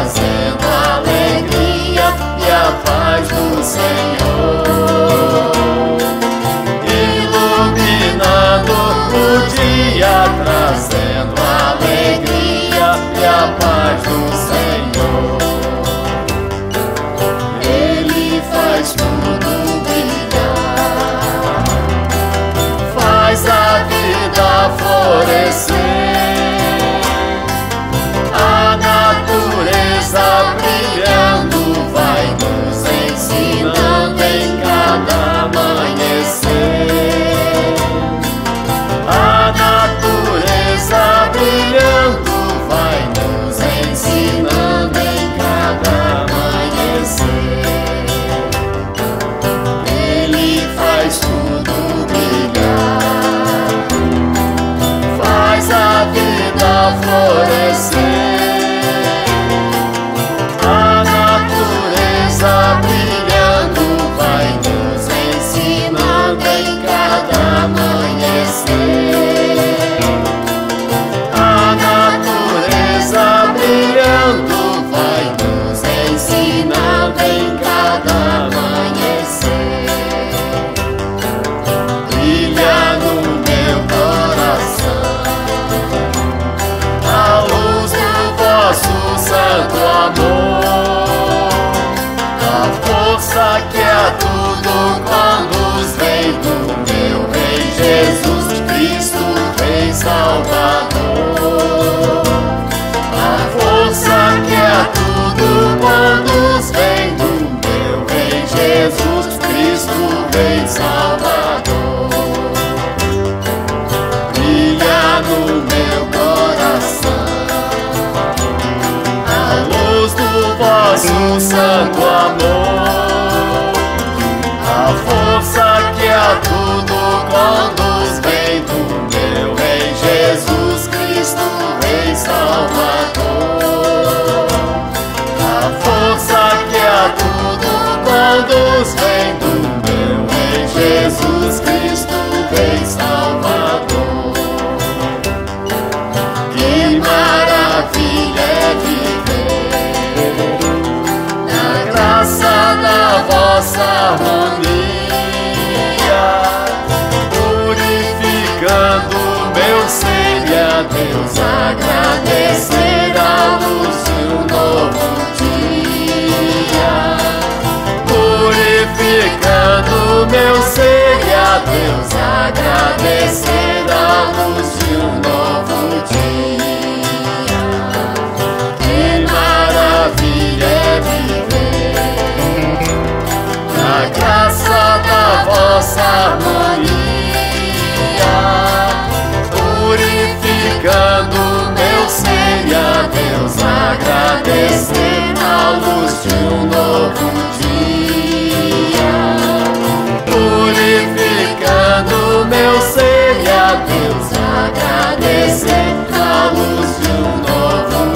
Trazendo alegria e a paz do Senhor. Iluminando o dia, trazendo alegria e a paz do Senhor. Ele faz tudo brilhar, faz a vida florescer. Salvador. A Deus agradecer a luz de um novo dia, purificando meu ser e a Deus agradecer a luz de um novo dia. Que maravilha é viver na graça da vossa harmonia, purificando meu ser e a Deus agradecer a luz de um novo dia, purificando meu ser e a Deus agradecer a luz de um novo dia.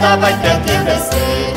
A escada vai que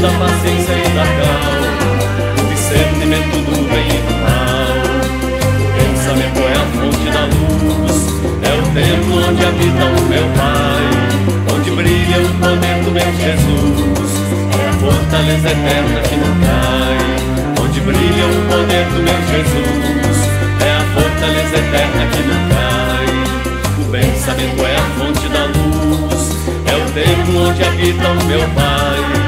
da paciência e da calma, o discernimento do bem e do mal. O pensamento é a fonte da luz, é o templo onde habita o meu Pai, onde brilha o poder do meu Jesus. É a fortaleza eterna que não cai, onde brilha o poder do meu Jesus. É a fortaleza eterna que não cai. O pensamento é a fonte da luz, é o templo onde habita o meu Pai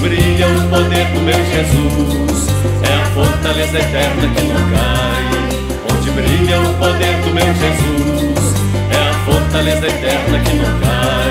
brilha o poder do meu Jesus. É a fortaleza eterna que não cai, onde brilha o poder do meu Jesus. É a fortaleza eterna que não cai.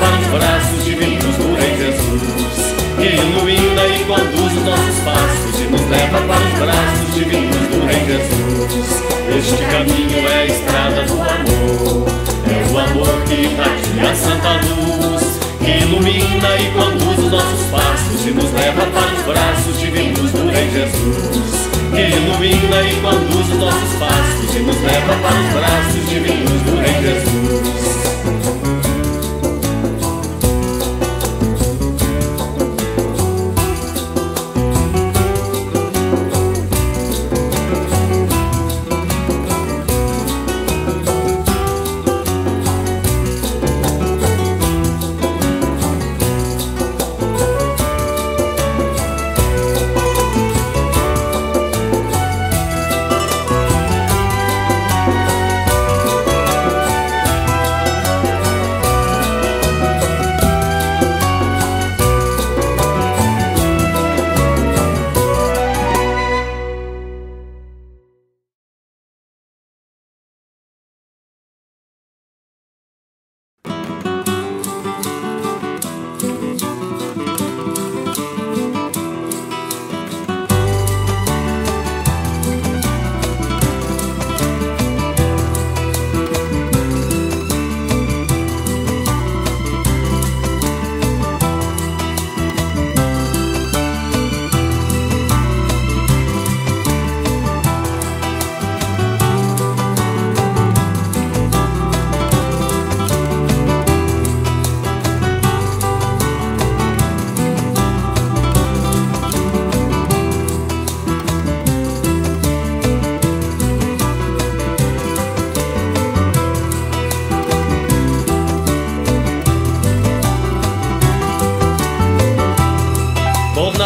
Para os braços divinos do Rei Jesus. Que ilumina e conduz os nossos passos e nos leva para os braços divinos do Rei Jesus. Este caminho é a estrada do amor, é o amor que irradia a santa luz, que ilumina e conduz os nossos passos e nos leva para os braços divinos do Rei Jesus. Que ilumina e conduz os nossos passos e nos leva para os braços divinos do Rei Jesus.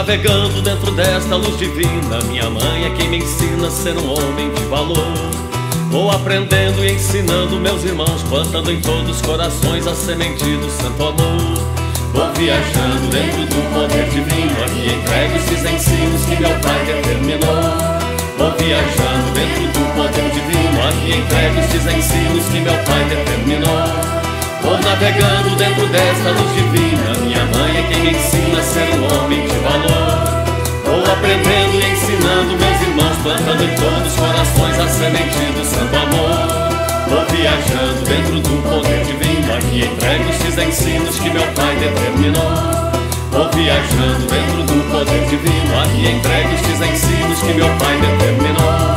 Navegando dentro desta luz divina. Minha mãe é quem me ensina a ser um homem de valor. Vou aprendendo e ensinando meus irmãos, plantando em todos os corações a semente do santo amor. Vou viajando dentro do poder divino, aqui entrego esses ensinos que meu pai determinou. Vou viajando dentro do poder divino, aqui entrego esses ensinos que meu pai determinou. Vou navegando dentro desta luz divina. Minha mãe é quem me ensina a ser um homem de valor. Vou aprendendo e ensinando meus irmãos Plantando em todos os corações a semente do santo amor. Vou viajando dentro do poder divino. Aqui entrego esses ensinos que meu pai determinou. Vou viajando dentro do poder divino. Aqui entrego estes ensinos que meu pai determinou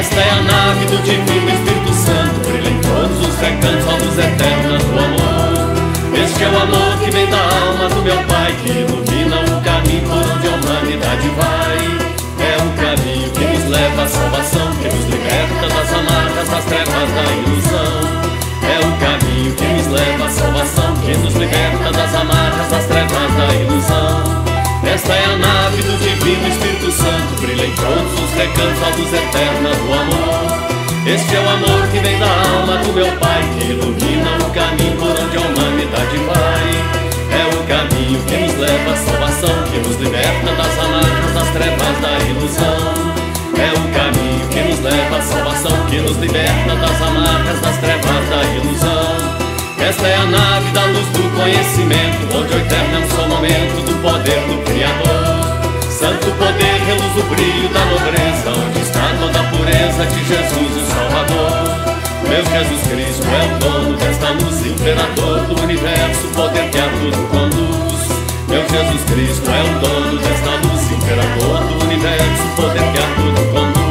esta é a nave do Divino Espírito Santo, brilha em todos os recantos, a luz eterna do amor. Este é o amor que vem da alma do meu Pai, que ilumina o caminho por onde a humanidade vai. É o caminho que nos leva à salvação, que nos liberta das amarras, das trevas, da ilusão. É o caminho que nos leva à salvação, que nos liberta das amarras, das trevas, da ilusão. Esta é a nave do Divino Espírito Santo, brilha em todos os recantos a luz eterna do amor. Este é o amor que vem da alma do meu Pai, que ilumina o caminho por onde a humanidade vai. É o caminho que nos leva à salvação, que nos liberta das amarras, das trevas, da ilusão. É o caminho que nos leva à salvação, que nos liberta das amarras, das trevas, da ilusão. Esta é a nave da luz do conhecimento, onde o eterno é um só momento do poder do Criador. Santo poder, reluz o brilho da nobreza, onde está toda a pureza de Jesus, o Salvador. Meu Jesus Cristo é o dono desta luz, imperador do universo, poder que a tudo conduz. Meu Jesus Cristo é o dono desta luz, imperador do universo, poder que a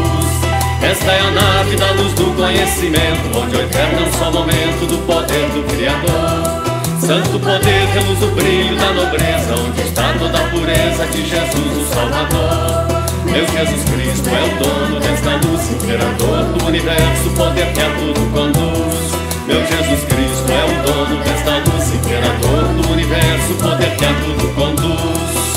Esta é a nave da luz do conhecimento, onde o eterno é um só momento do poder do Criador. Santo poder, reluz o brilho da nobreza, onde está toda a pureza de Jesus, o Salvador. Meu Jesus Cristo é o dono desta luz, imperador do universo, poder que a tudo conduz. Meu Jesus Cristo é o dono desta luz, imperador do universo, poder que a tudo conduz.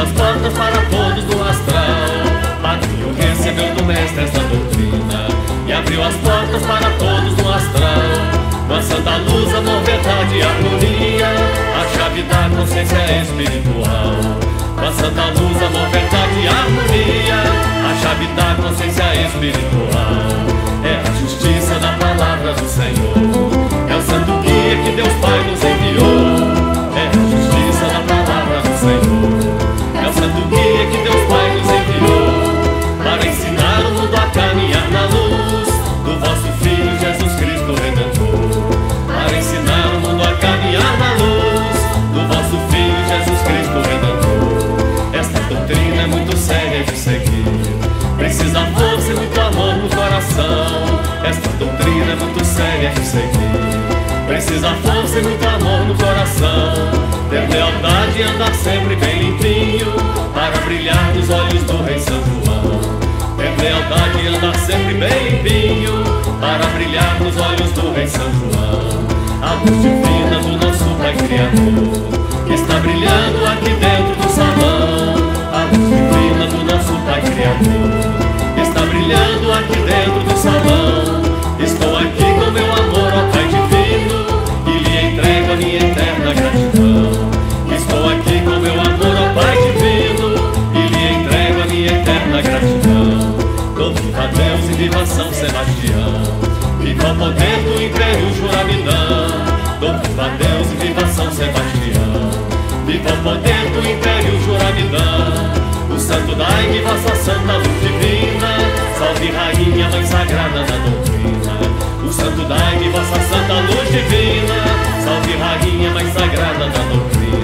As portas para todos do astral. Padrinho recebeu do mestre essa doutrina E abriu as portas para todos no astral. Com santa luz, amor, verdade e harmonia A chave da consciência espiritual. Com santa luz, amor, verdade e harmonia A chave da consciência espiritual. É a justiça da palavra do Senhor. É o santo guia que Deus Pai nos enviou precisa força e muito amor no coração. Ter lealdade e andar sempre bem limpinho, para brilhar nos olhos do Rei São João. Ter lealdade e andar sempre bem limpinho Para brilhar nos olhos do Rei São João A luz divina do nosso Pai Criador Que está brilhando aqui dentro do salão A luz divina do nosso Pai Criador está brilhando aqui dentro do salão eterna gratidão. Estou aqui com meu amor ao Pai Divino e lhe entrego a minha eterna gratidão. Então viva Deus e viva São Sebastião, viva o poder do Império Juramidão. Então viva Deus e viva São Sebastião, viva o poder do Império Juramidão. O santo dai-me vossa santa luz divina, salve rainha, mãe sagrada da doutrina. Santo Daime, vossa santa luz divina, salve rainha, mãe sagrada da doutrina.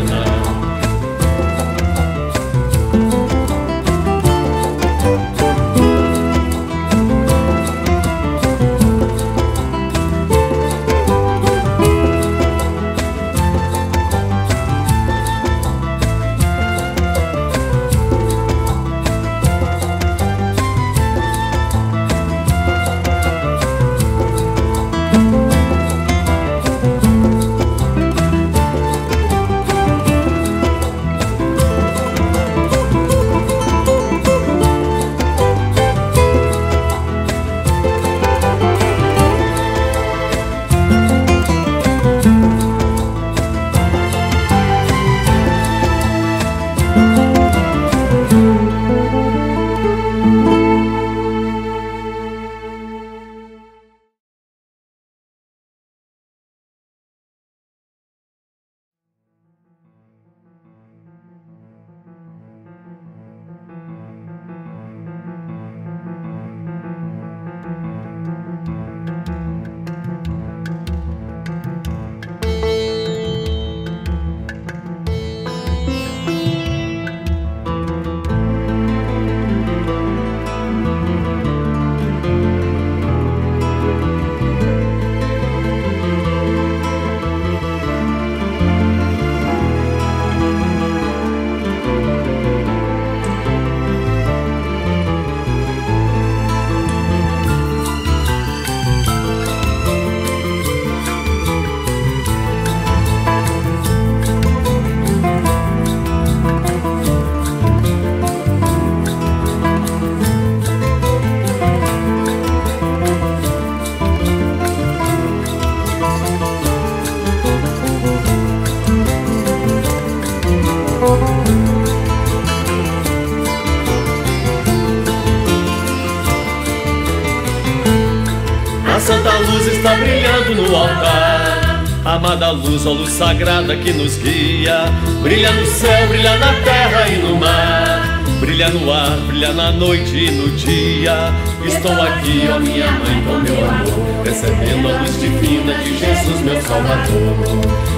Amada luz, ó luz sagrada que nos guia. Brilha no céu, brilha na terra e no mar. Brilha no ar, brilha na noite e no dia. Estou aqui, ó minha mãe, com meu amor, recebendo a luz divina de Jesus, meu Salvador.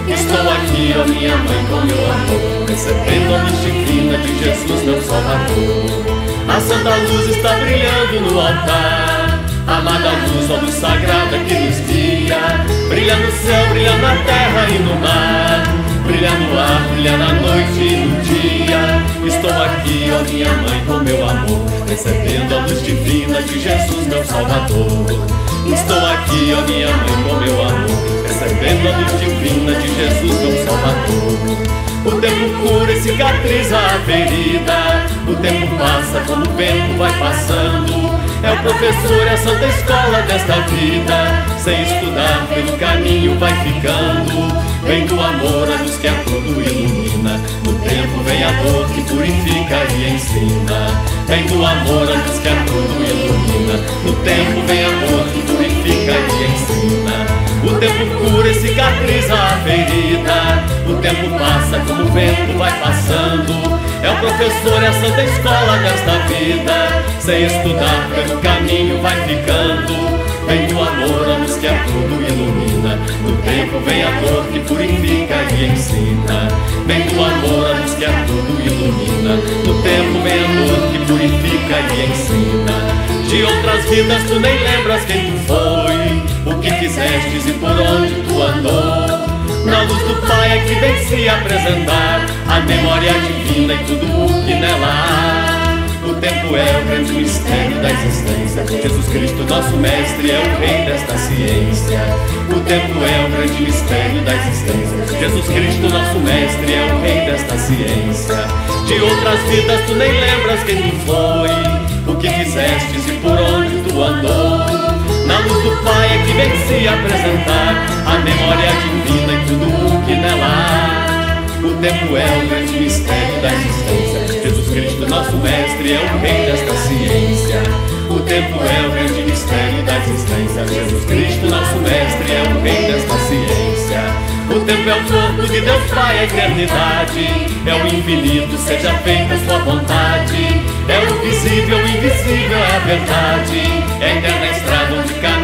Estou aqui, ó minha mãe, com meu amor, recebendo a luz divina de Jesus, meu Salvador. A santa luz está brilhando no altar. Amada luz, ó luz sagrada que nos guia Brilha no céu, brilha na terra e no mar. Brilha no ar, brilha na noite e no dia. Estou aqui, ó minha mãe, com meu amor Recebendo a luz divina de Jesus, meu Salvador. Estou aqui, ó minha mãe, com meu amor Recebendo a luz divina de Jesus, meu Salvador o tempo cura e cicatriza a ferida O tempo passa como o vento vai passando é o professor, é a santa escola desta vida. Sem estudar, pelo caminho vai ficando. Vem do amor a luz que a tudo ilumina. No tempo vem a dor que purifica e ensina. Vem do amor a luz que a tudo ilumina. No tempo vem a dor que purifica e ensina. O tempo cura e cicatriza a ferida. O tempo passa como o vento vai passando. É o professor, é a santa escola desta vida. Sem estudar, pelo caminho vai ficando. Vem do amor a luz que a tudo ilumina. No tempo vem a dor que purifica e ensina. Vem do amor a luz que a tudo ilumina. No tempo vem a dor que purifica e ensina. De outras vidas tu nem lembras quem tu foi, o que fizestes e por onde tu andou. Na luz do Pai é que vem se apresentar a memória divina e tudo o que nela há. O tempo é o grande mistério da existência. Jesus Cristo, nosso mestre, é o rei desta ciência. O tempo é o grande mistério da existência. Jesus Cristo, nosso mestre, é o rei desta ciência. De outras vidas tu nem lembras quem tu foi, o que fizestes e por onde tu andou. Na luz do Pai é que vem se apresentar a memória divina e tudo o que nela há. O tempo é o grande mistério da existência. Jesus Cristo, nosso mestre, é o rei desta ciência. O tempo é o grande mistério da existência. Jesus Cristo, nosso mestre, é o rei desta ciência. O tempo é o corpo de Deus Pai, a eternidade. É o infinito, seja feita sua vontade. É visível, invisível é a verdade. É a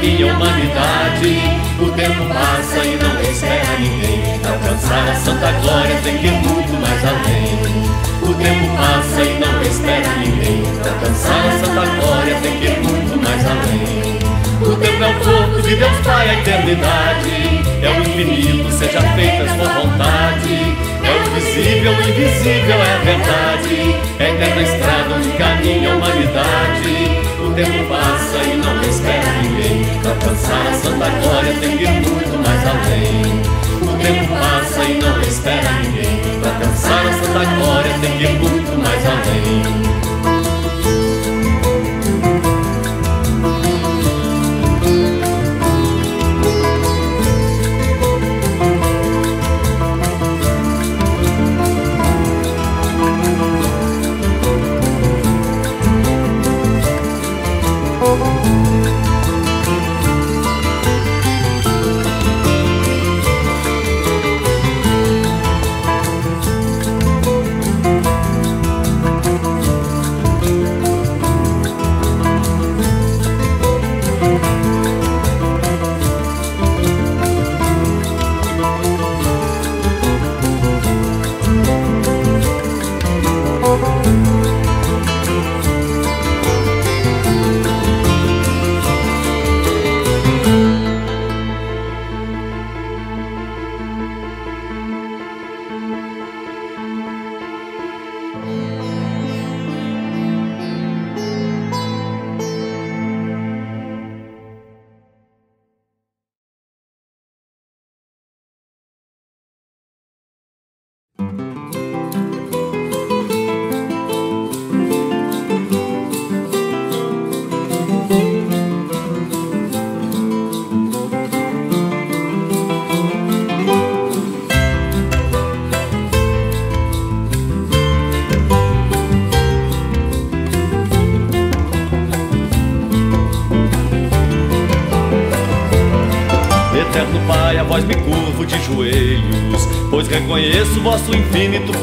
estrada onde caminha a humanidade. O tempo passa e não espera ninguém. Alcançar a santa glória tem que ir muito mais além. O tempo passa e não espera ninguém. Alcançar a santa glória tem que ir muito mais além. O tempo é o fogo de Deus Pai, a eternidade. É o infinito, seja feita a sua vontade. É o visível, o invisível é a verdade. É eterna estrada onde caminha a humanidade. O tempo passa e não espera ninguém. Pra alcançar a santa glória tem que ir muito mais além. O tempo passa e não espera ninguém. Pra alcançar a santa glória tem que ir muito mais além.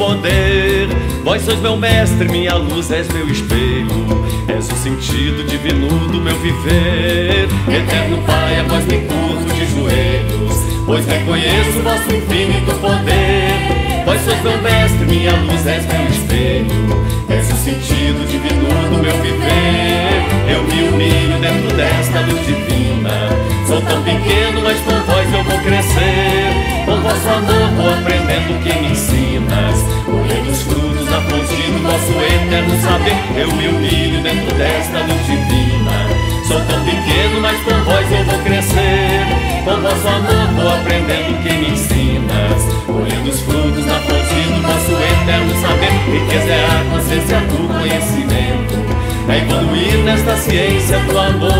Poder. Vós sois meu mestre, minha luz, és meu espelho. És o sentido divino do meu viver. Eterno Pai, a vós me curvo de joelhos. Pois reconheço vosso infinito poder. Vós sois meu mestre, minha luz, és meu espelho. És o sentido divino do meu viver. Eu me humilho dentro desta luz divina. Sou tão pequeno, mas com vós eu vou crescer. Com vosso amor vou aprendendo o que me ensinas. Colhendo os frutos da fonte do vosso eterno saber. Eu me humilho dentro desta luz divina. Sou tão pequeno, mas com vós eu vou crescer. Com vosso amor vou aprendendo o que me ensinas. Colhendo os frutos da fonte do vosso eterno saber. Riqueza é a consciência do conhecimento. É evoluir nesta ciência do amor.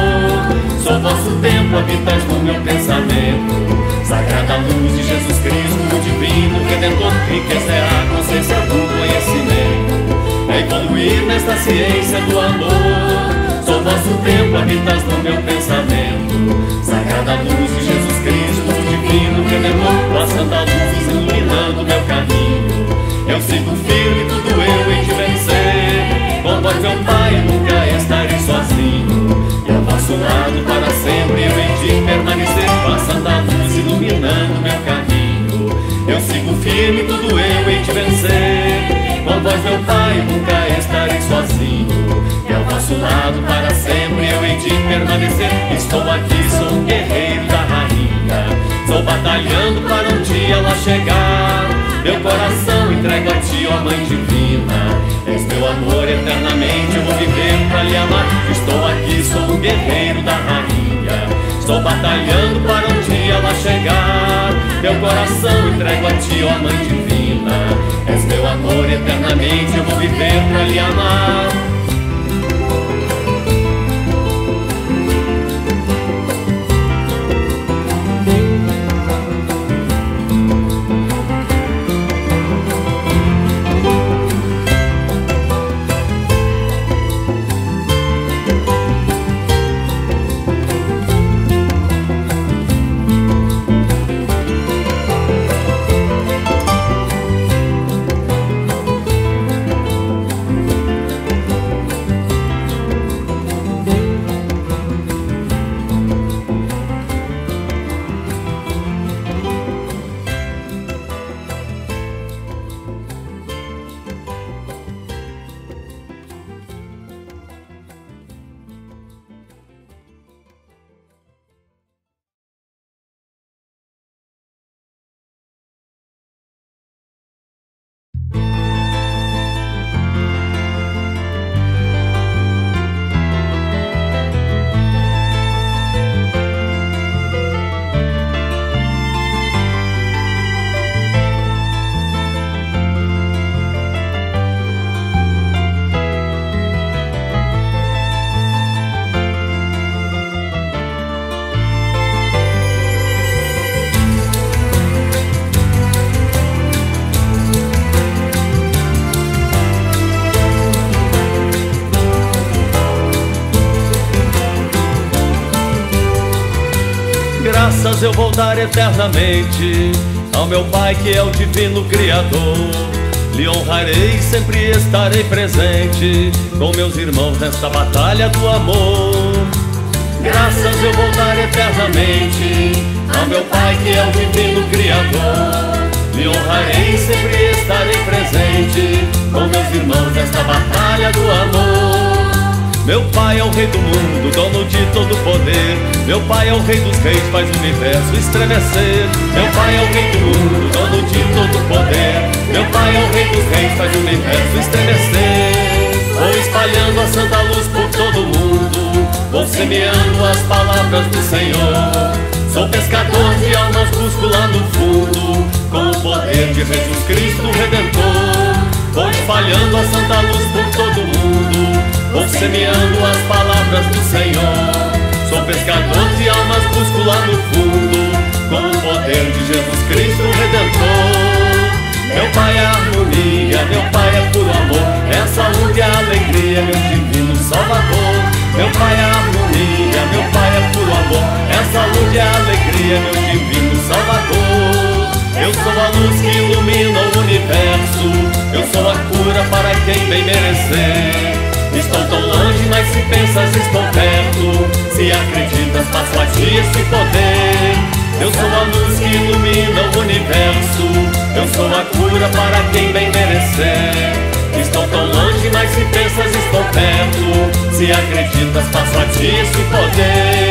Sou vosso tempo, habitas no meu pensamento Sagrada luz de Jesus Cristo, divino redentor, riqueza é a consciência do conhecimento. É evoluir nesta ciência do amor. Sou vosso tempo, habitas no meu pensamento. Sagrada luz de Jesus Cristo, divino redentor, a santa luz iluminando meu caminho. Eu sigo firme, tudo eu em te vencer. Com voz, meu Pai, nunca vosso lado para sempre eu em ti permanecer, passando a luz iluminando meu caminho. Eu sigo firme, tudo eu em te vencer. Com vós, meu Pai, nunca estarei sozinho. E ao vosso lado para sempre eu em ti permanecer. Estou aqui, sou um guerreiro da rainha. Estou batalhando para um dia lá chegar. Meu coração entrego a ti, ó Mãe Divina. Amor eternamente, eu vou viver para lhe amar. Estou aqui, sou um guerreiro da rainha. Estou batalhando para um dia lá chegar. Meu coração entrego a ti, ó Mãe Divina. És meu amor eternamente, eu vou viver para lhe amar. Eternamente ao meu Pai que é o divino Criador. Lhe honrarei, sempre estarei presente com meus irmãos nesta batalha do amor. Graças eu vou dar eternamente ao meu Pai que é o divino Criador. Lhe honrarei, sempre estarei presente com meus irmãos nesta batalha do amor. Meu pai é o rei do mundo, dono de todo poder. Meu pai é o rei dos reis, faz o universo estremecer. Meu pai é o rei do mundo, dono de todo poder. Meu pai é o rei dos reis, faz o universo estremecer. Vou espalhando a santa luz por todo mundo, vou semeando as palavras do Senhor. Sou pescador de almas, busco lá no fundo, com o poder de Jesus Cristo Redentor. Vou espalhando a santa luz por todo mundo Vou semeando as palavras do Senhor. Sou pescador de almas, busco lá no fundo. Com o poder de Jesus Cristo Redentor. Meu Pai é harmonia, meu Pai é puro amor. É saúde e alegria, meu divino Salvador. Meu Pai é harmonia, meu Pai é puro amor. É saúde e alegria, meu divino Salvador. Eu sou a luz que ilumina o universo. Eu sou a cura para quem bem merecer Estou tão longe, mas se pensas estou perto. Se acreditas, passo a ti esse poder. Eu sou a luz que ilumina o universo. Eu sou a cura para quem bem merecer. Estou tão longe, mas se pensas estou perto. Se acreditas, passo a ti esse poder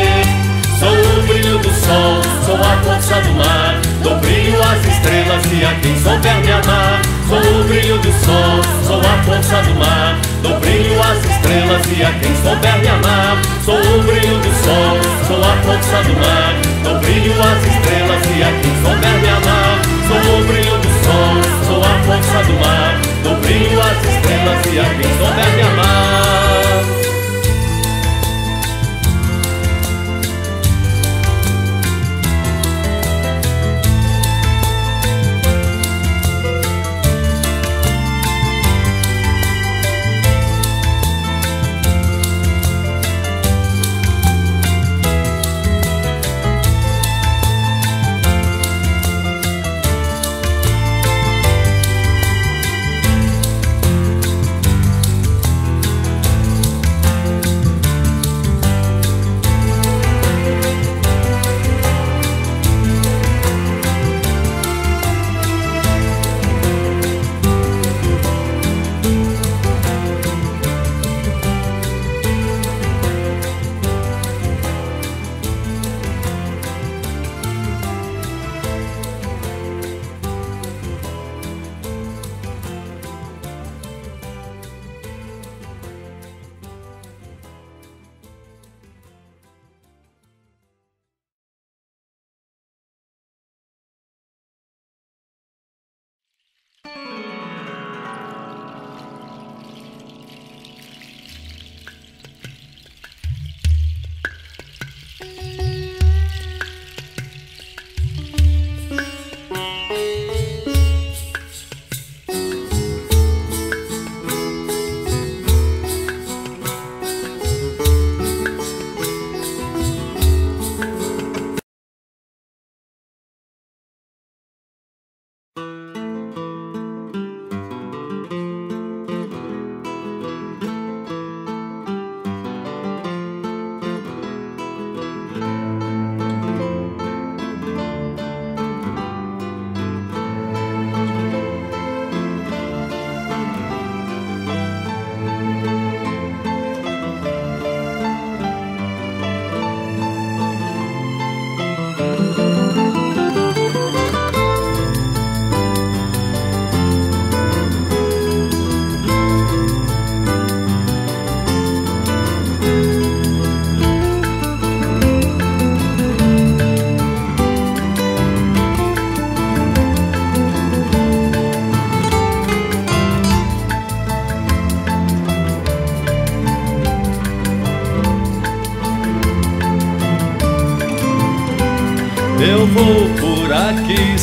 Sou o brilho do sol, sou a força do mar. Dou brilho às estrelas e a quem souber me amar. Sou o brilho do sol, sou a força do mar. Dou brilho às estrelas e a quem souber me amar. Sou o brilho do sol, sou a força do mar. Dou brilho às estrelas e a quem souber me amar. Sou o brilho do sol, sou a força do mar. Dou brilho às estrelas e a quem souber me amar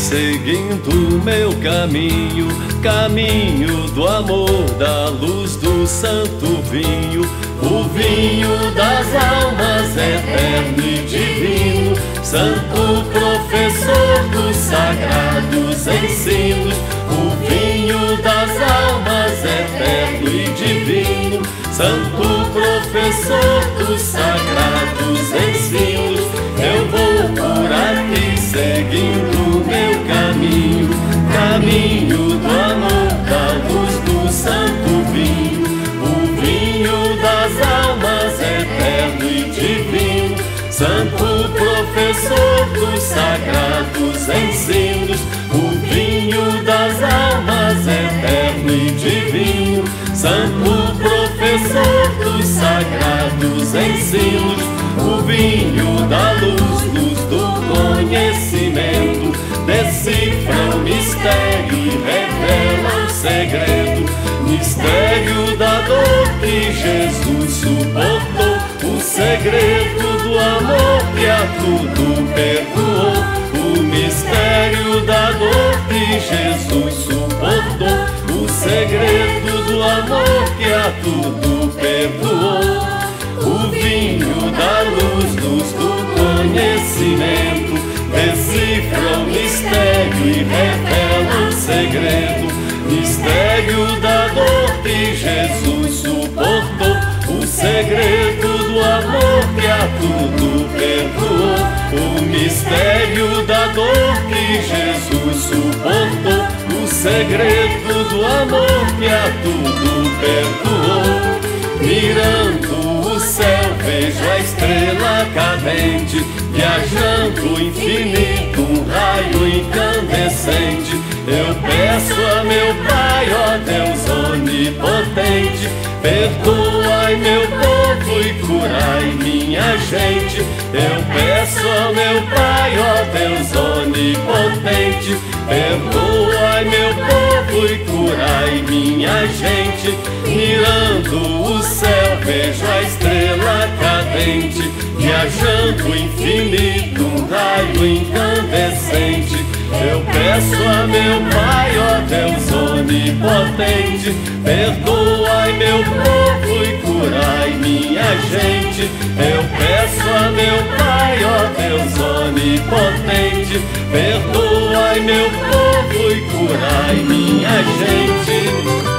seguindo meu caminho, caminho do amor, da luz do santo vinho, o vinho das almas eterno e divino, santo professor dos sagrados ensinos, o vinho das almas eterno e divino, santo professor dos sagrados ensinos, eu vou por aqui seguindo meu caminho, caminho do amor, da luz do santo vinho, o vinho das almas eterno e divino, santo professor dos sagrados ensinos, o vinho das almas eterno e divino, santo professor dos sagrados ensinos, o vinho da luz, luz do conhecimento, decifra o mistério revela o segredo, mistério da dor que Jesus suportou, o segredo do amor que a tudo perdoou, o mistério da dor que Jesus suportou, o segredo do amor que a tudo perdoou. Mistério e revela o segredo, mistério da dor que Jesus suportou, o segredo do amor que a tudo perdoou, o mistério da dor que Jesus suportou, o segredo do amor que a tudo perdoou. Mirando o céu, vejo a estrela cadente, viajando infinito, um raio incandescente. Eu peço a meu Pai, ó Deus onipotente, perdoai meu povo e curai minha gente. Eu peço ao meu Pai, ó Deus onipotente, perdoai meu povo e curai minha gente. Mirando o céu, vejo a estrela cadente, viajando infinito, um raio incandescente. Eu peço a meu Pai, ó Deus onipotente, perdoai meu povo e curai minha gente. Eu peço a meu Pai, ó Deus onipotente, perdoai meu povo e curai minha gente.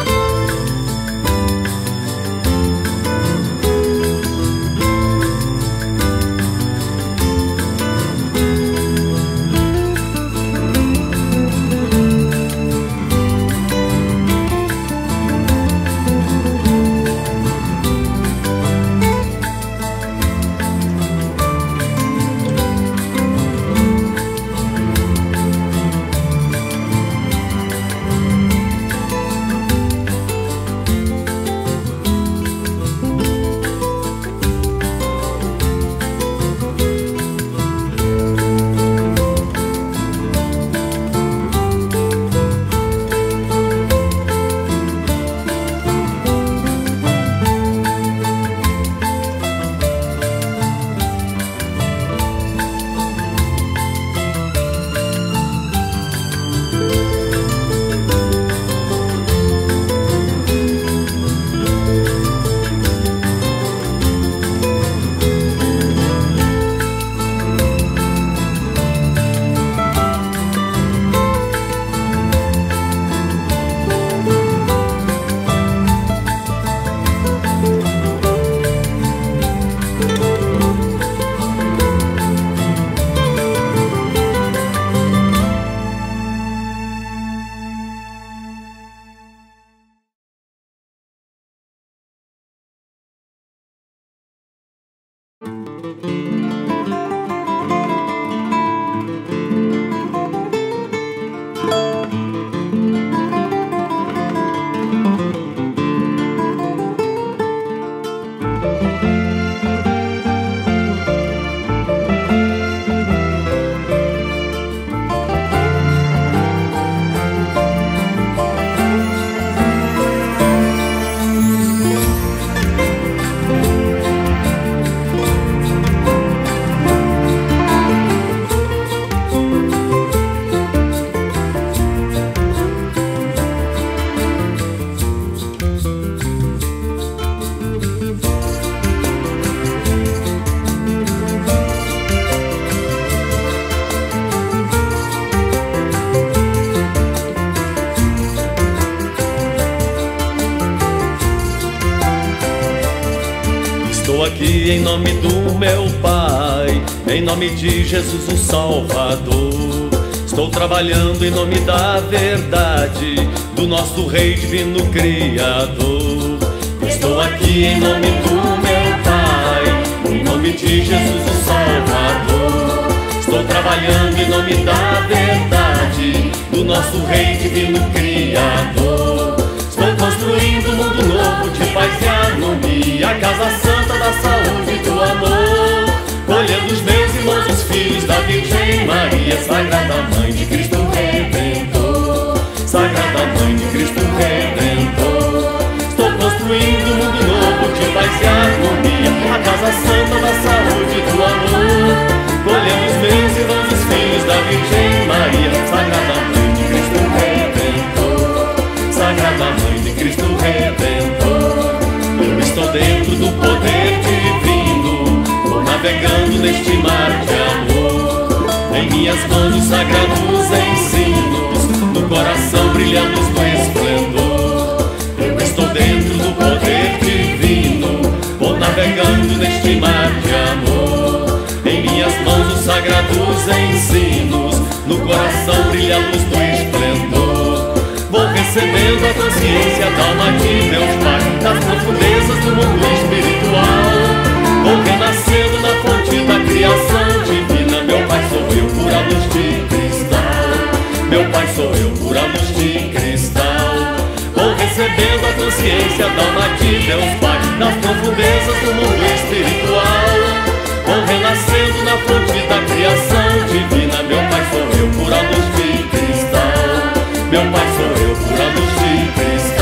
Nome de Jesus o Salvador. Estou trabalhando em nome da verdade, do nosso Rei Divino Criador. Estou aqui em nome do meu Pai, em nome de Jesus o Salvador. Estou trabalhando em nome da verdade, do nosso Rei Divino Criador. Estou construindo um mundo novo de paz e harmonia, a casa santa da saúde e do amor. Filhos da Virgem Maria, Sagrada Mãe de Cristo Redentor. Sagrada Mãe de Cristo Redentor. Estou construindo um mundo novo de paz e harmonia, a casa santa da saúde e do amor. Colhendo os meus irmãos, os filhos da Virgem Maria, Sagrada Mãe de Cristo Redentor. Sagrada Mãe de Cristo Redentor. Eu estou dentro do poder navegando neste mar de amor. Em minhas mãos os sagrados ensinos, no coração brilhando do esplendor. Eu estou dentro do poder divino, vou navegando neste mar de amor. Em minhas mãos os sagrados ensinos, no coração brilha a luz do esplendor. Vou recebendo a consciência da alma de Deus Pai, das profundezas do mundo espiritual. Eu, pura luz de cristal. Meu Pai sou eu, pura luz de cristal. Vou recebendo a consciência da alma de Deus Pai, das profundezas do mundo espiritual. Vou renascendo na fonte da criação divina. Meu Pai sou eu, pura luz de cristal. Meu Pai sou eu, pura luz de cristal.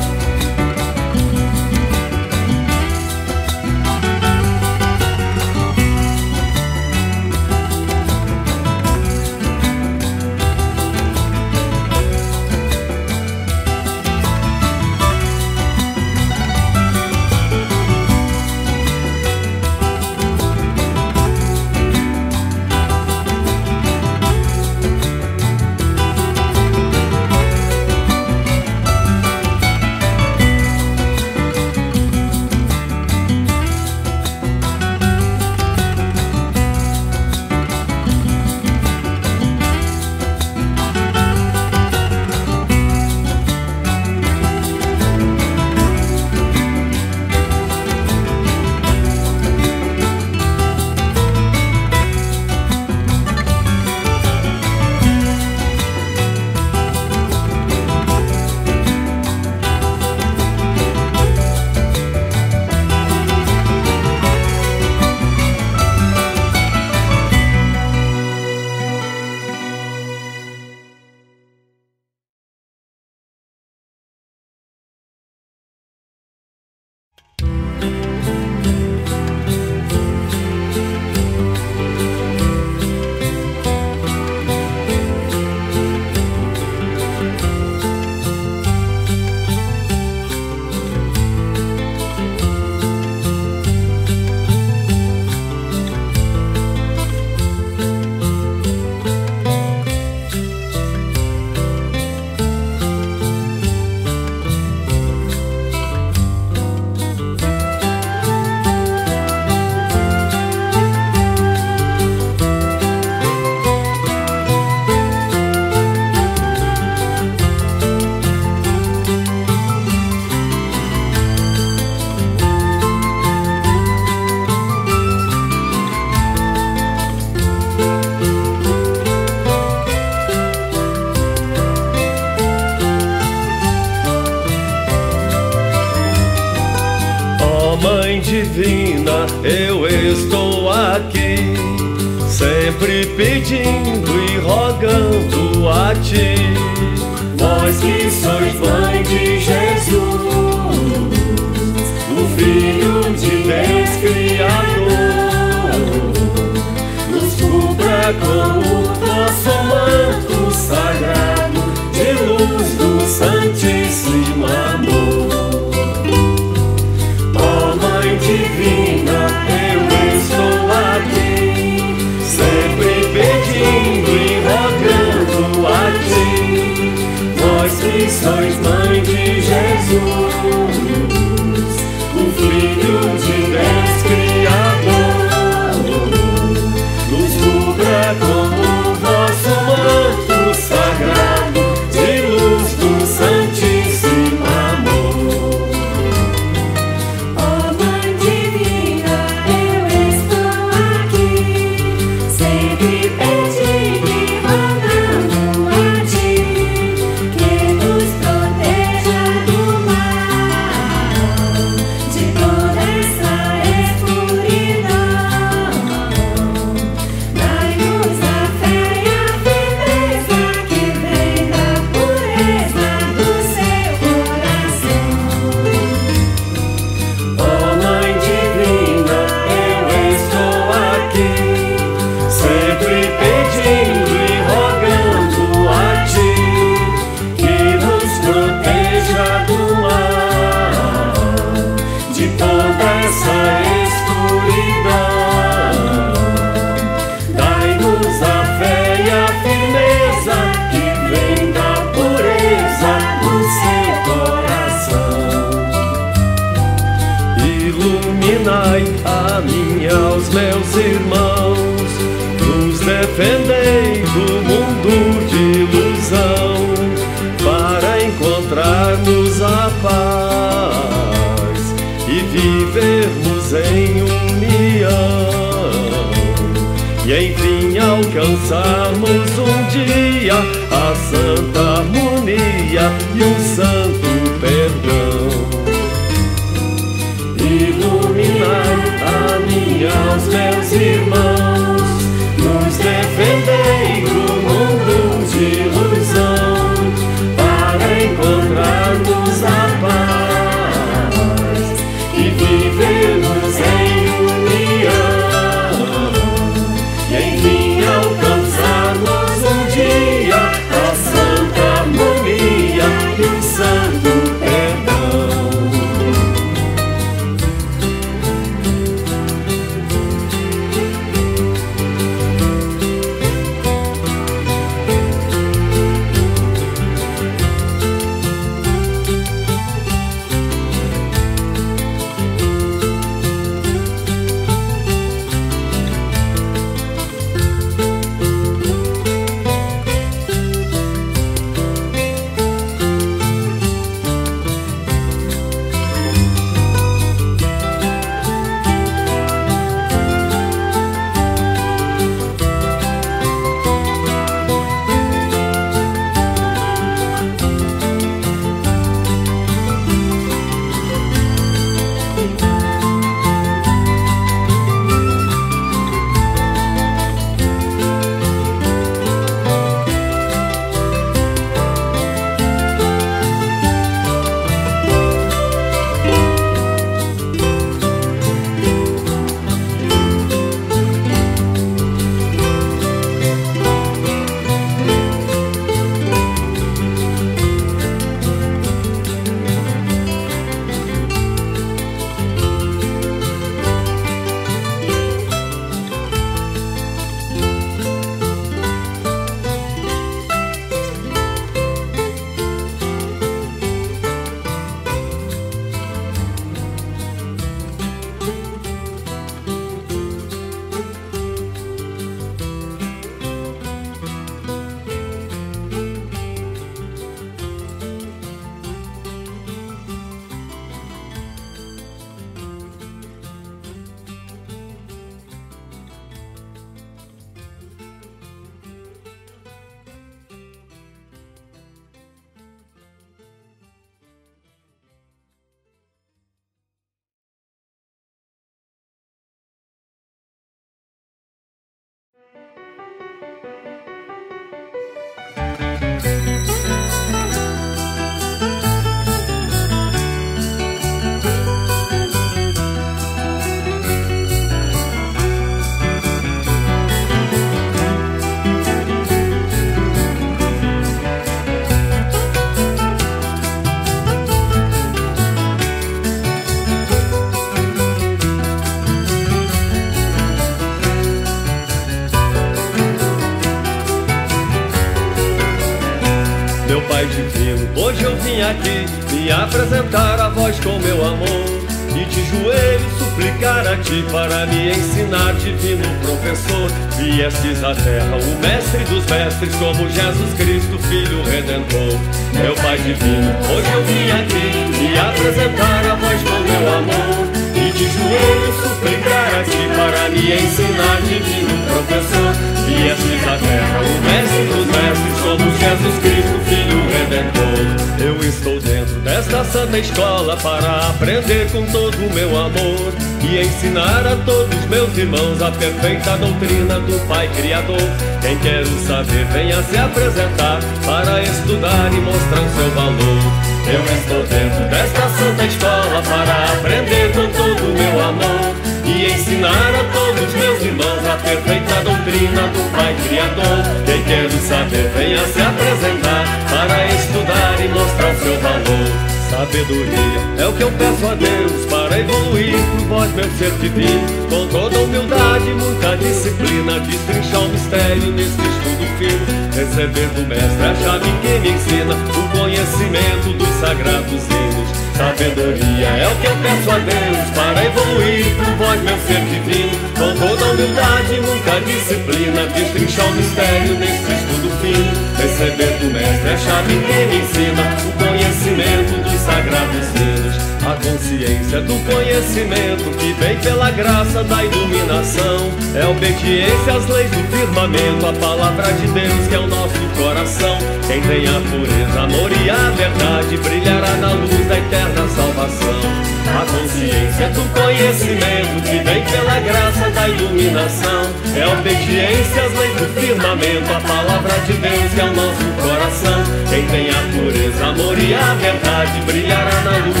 Iluminação é obediência às leis do firmamento, a palavra de Deus é o nosso coração. Quem tem a pureza, amor e a verdade brilhará na luz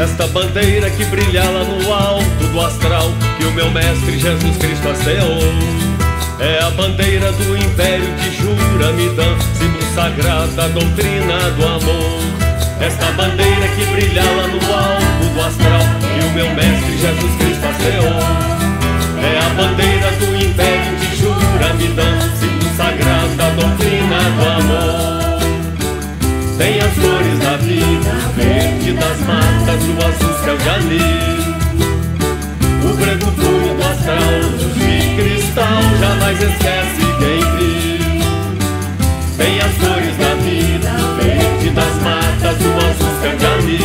Esta bandeira que brilha lá no alto do astral Que o meu mestre Jesus Cristo hasteou É a bandeira do império de Juramidã Símbolo sagrado da doutrina do amor. Esta bandeira que brilha lá no alto do astral Que o meu mestre Jesus Cristo hasteou É a bandeira do império de Juramidã Símbolo sagrado da doutrina do amor. Tem as cores vida Verde das matas, o azul céu de ali. O branco punho do astral de cristal Jamais esquece quem viu. Tem as cores da vida Verde das matas, o azul céu de ali.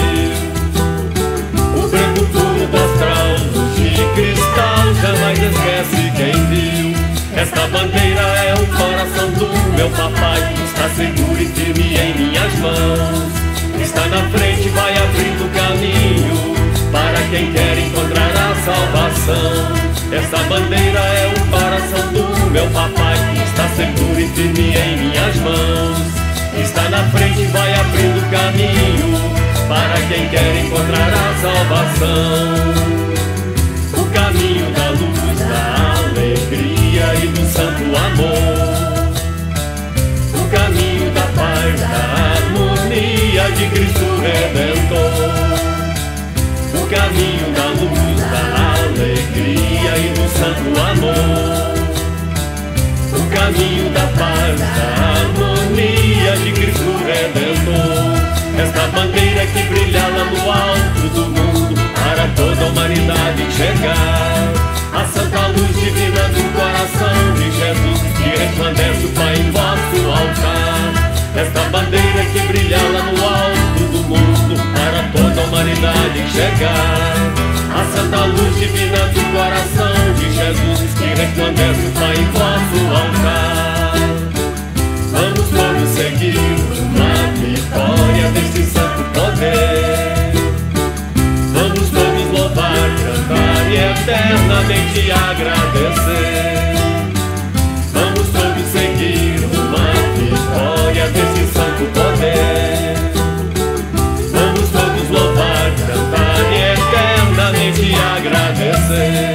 O branco punho do astral de cristal Jamais esquece quem viu. Esta bandeira é o coração do meu papai Está seguro e firme em minhas mãos. Está na frente, vai abrindo caminho para quem quer encontrar a salvação. Essa bandeira é o coração do meu papai, está seguro e firme em minhas mãos. Está na frente, vai abrindo caminho para quem quer encontrar a salvação. O caminho da luz, da alegria e do santo amor. O caminho da paz, da harmonia de Cristo Redentor. O caminho da luz, da alegria e do santo amor. O caminho da paz, da harmonia de Cristo Redentor. Esta bandeira que brilha lá no alto do mundo para toda a humanidade enxergar. A santa luz divina do coração de Jesus que resplandece o Pai em vosso altar. Esta bandeira que brilha lá no alto do mundo para toda a humanidade enxergar. A santa luz divina do coração de Jesus que resplandece Pai em vosso altar. Vamos todos seguir uma vitória deste santo poder. Vamos todos louvar, cantar e eternamente agradecer. Santo poder. Vamos todos louvar, cantar e eternamente agradecer.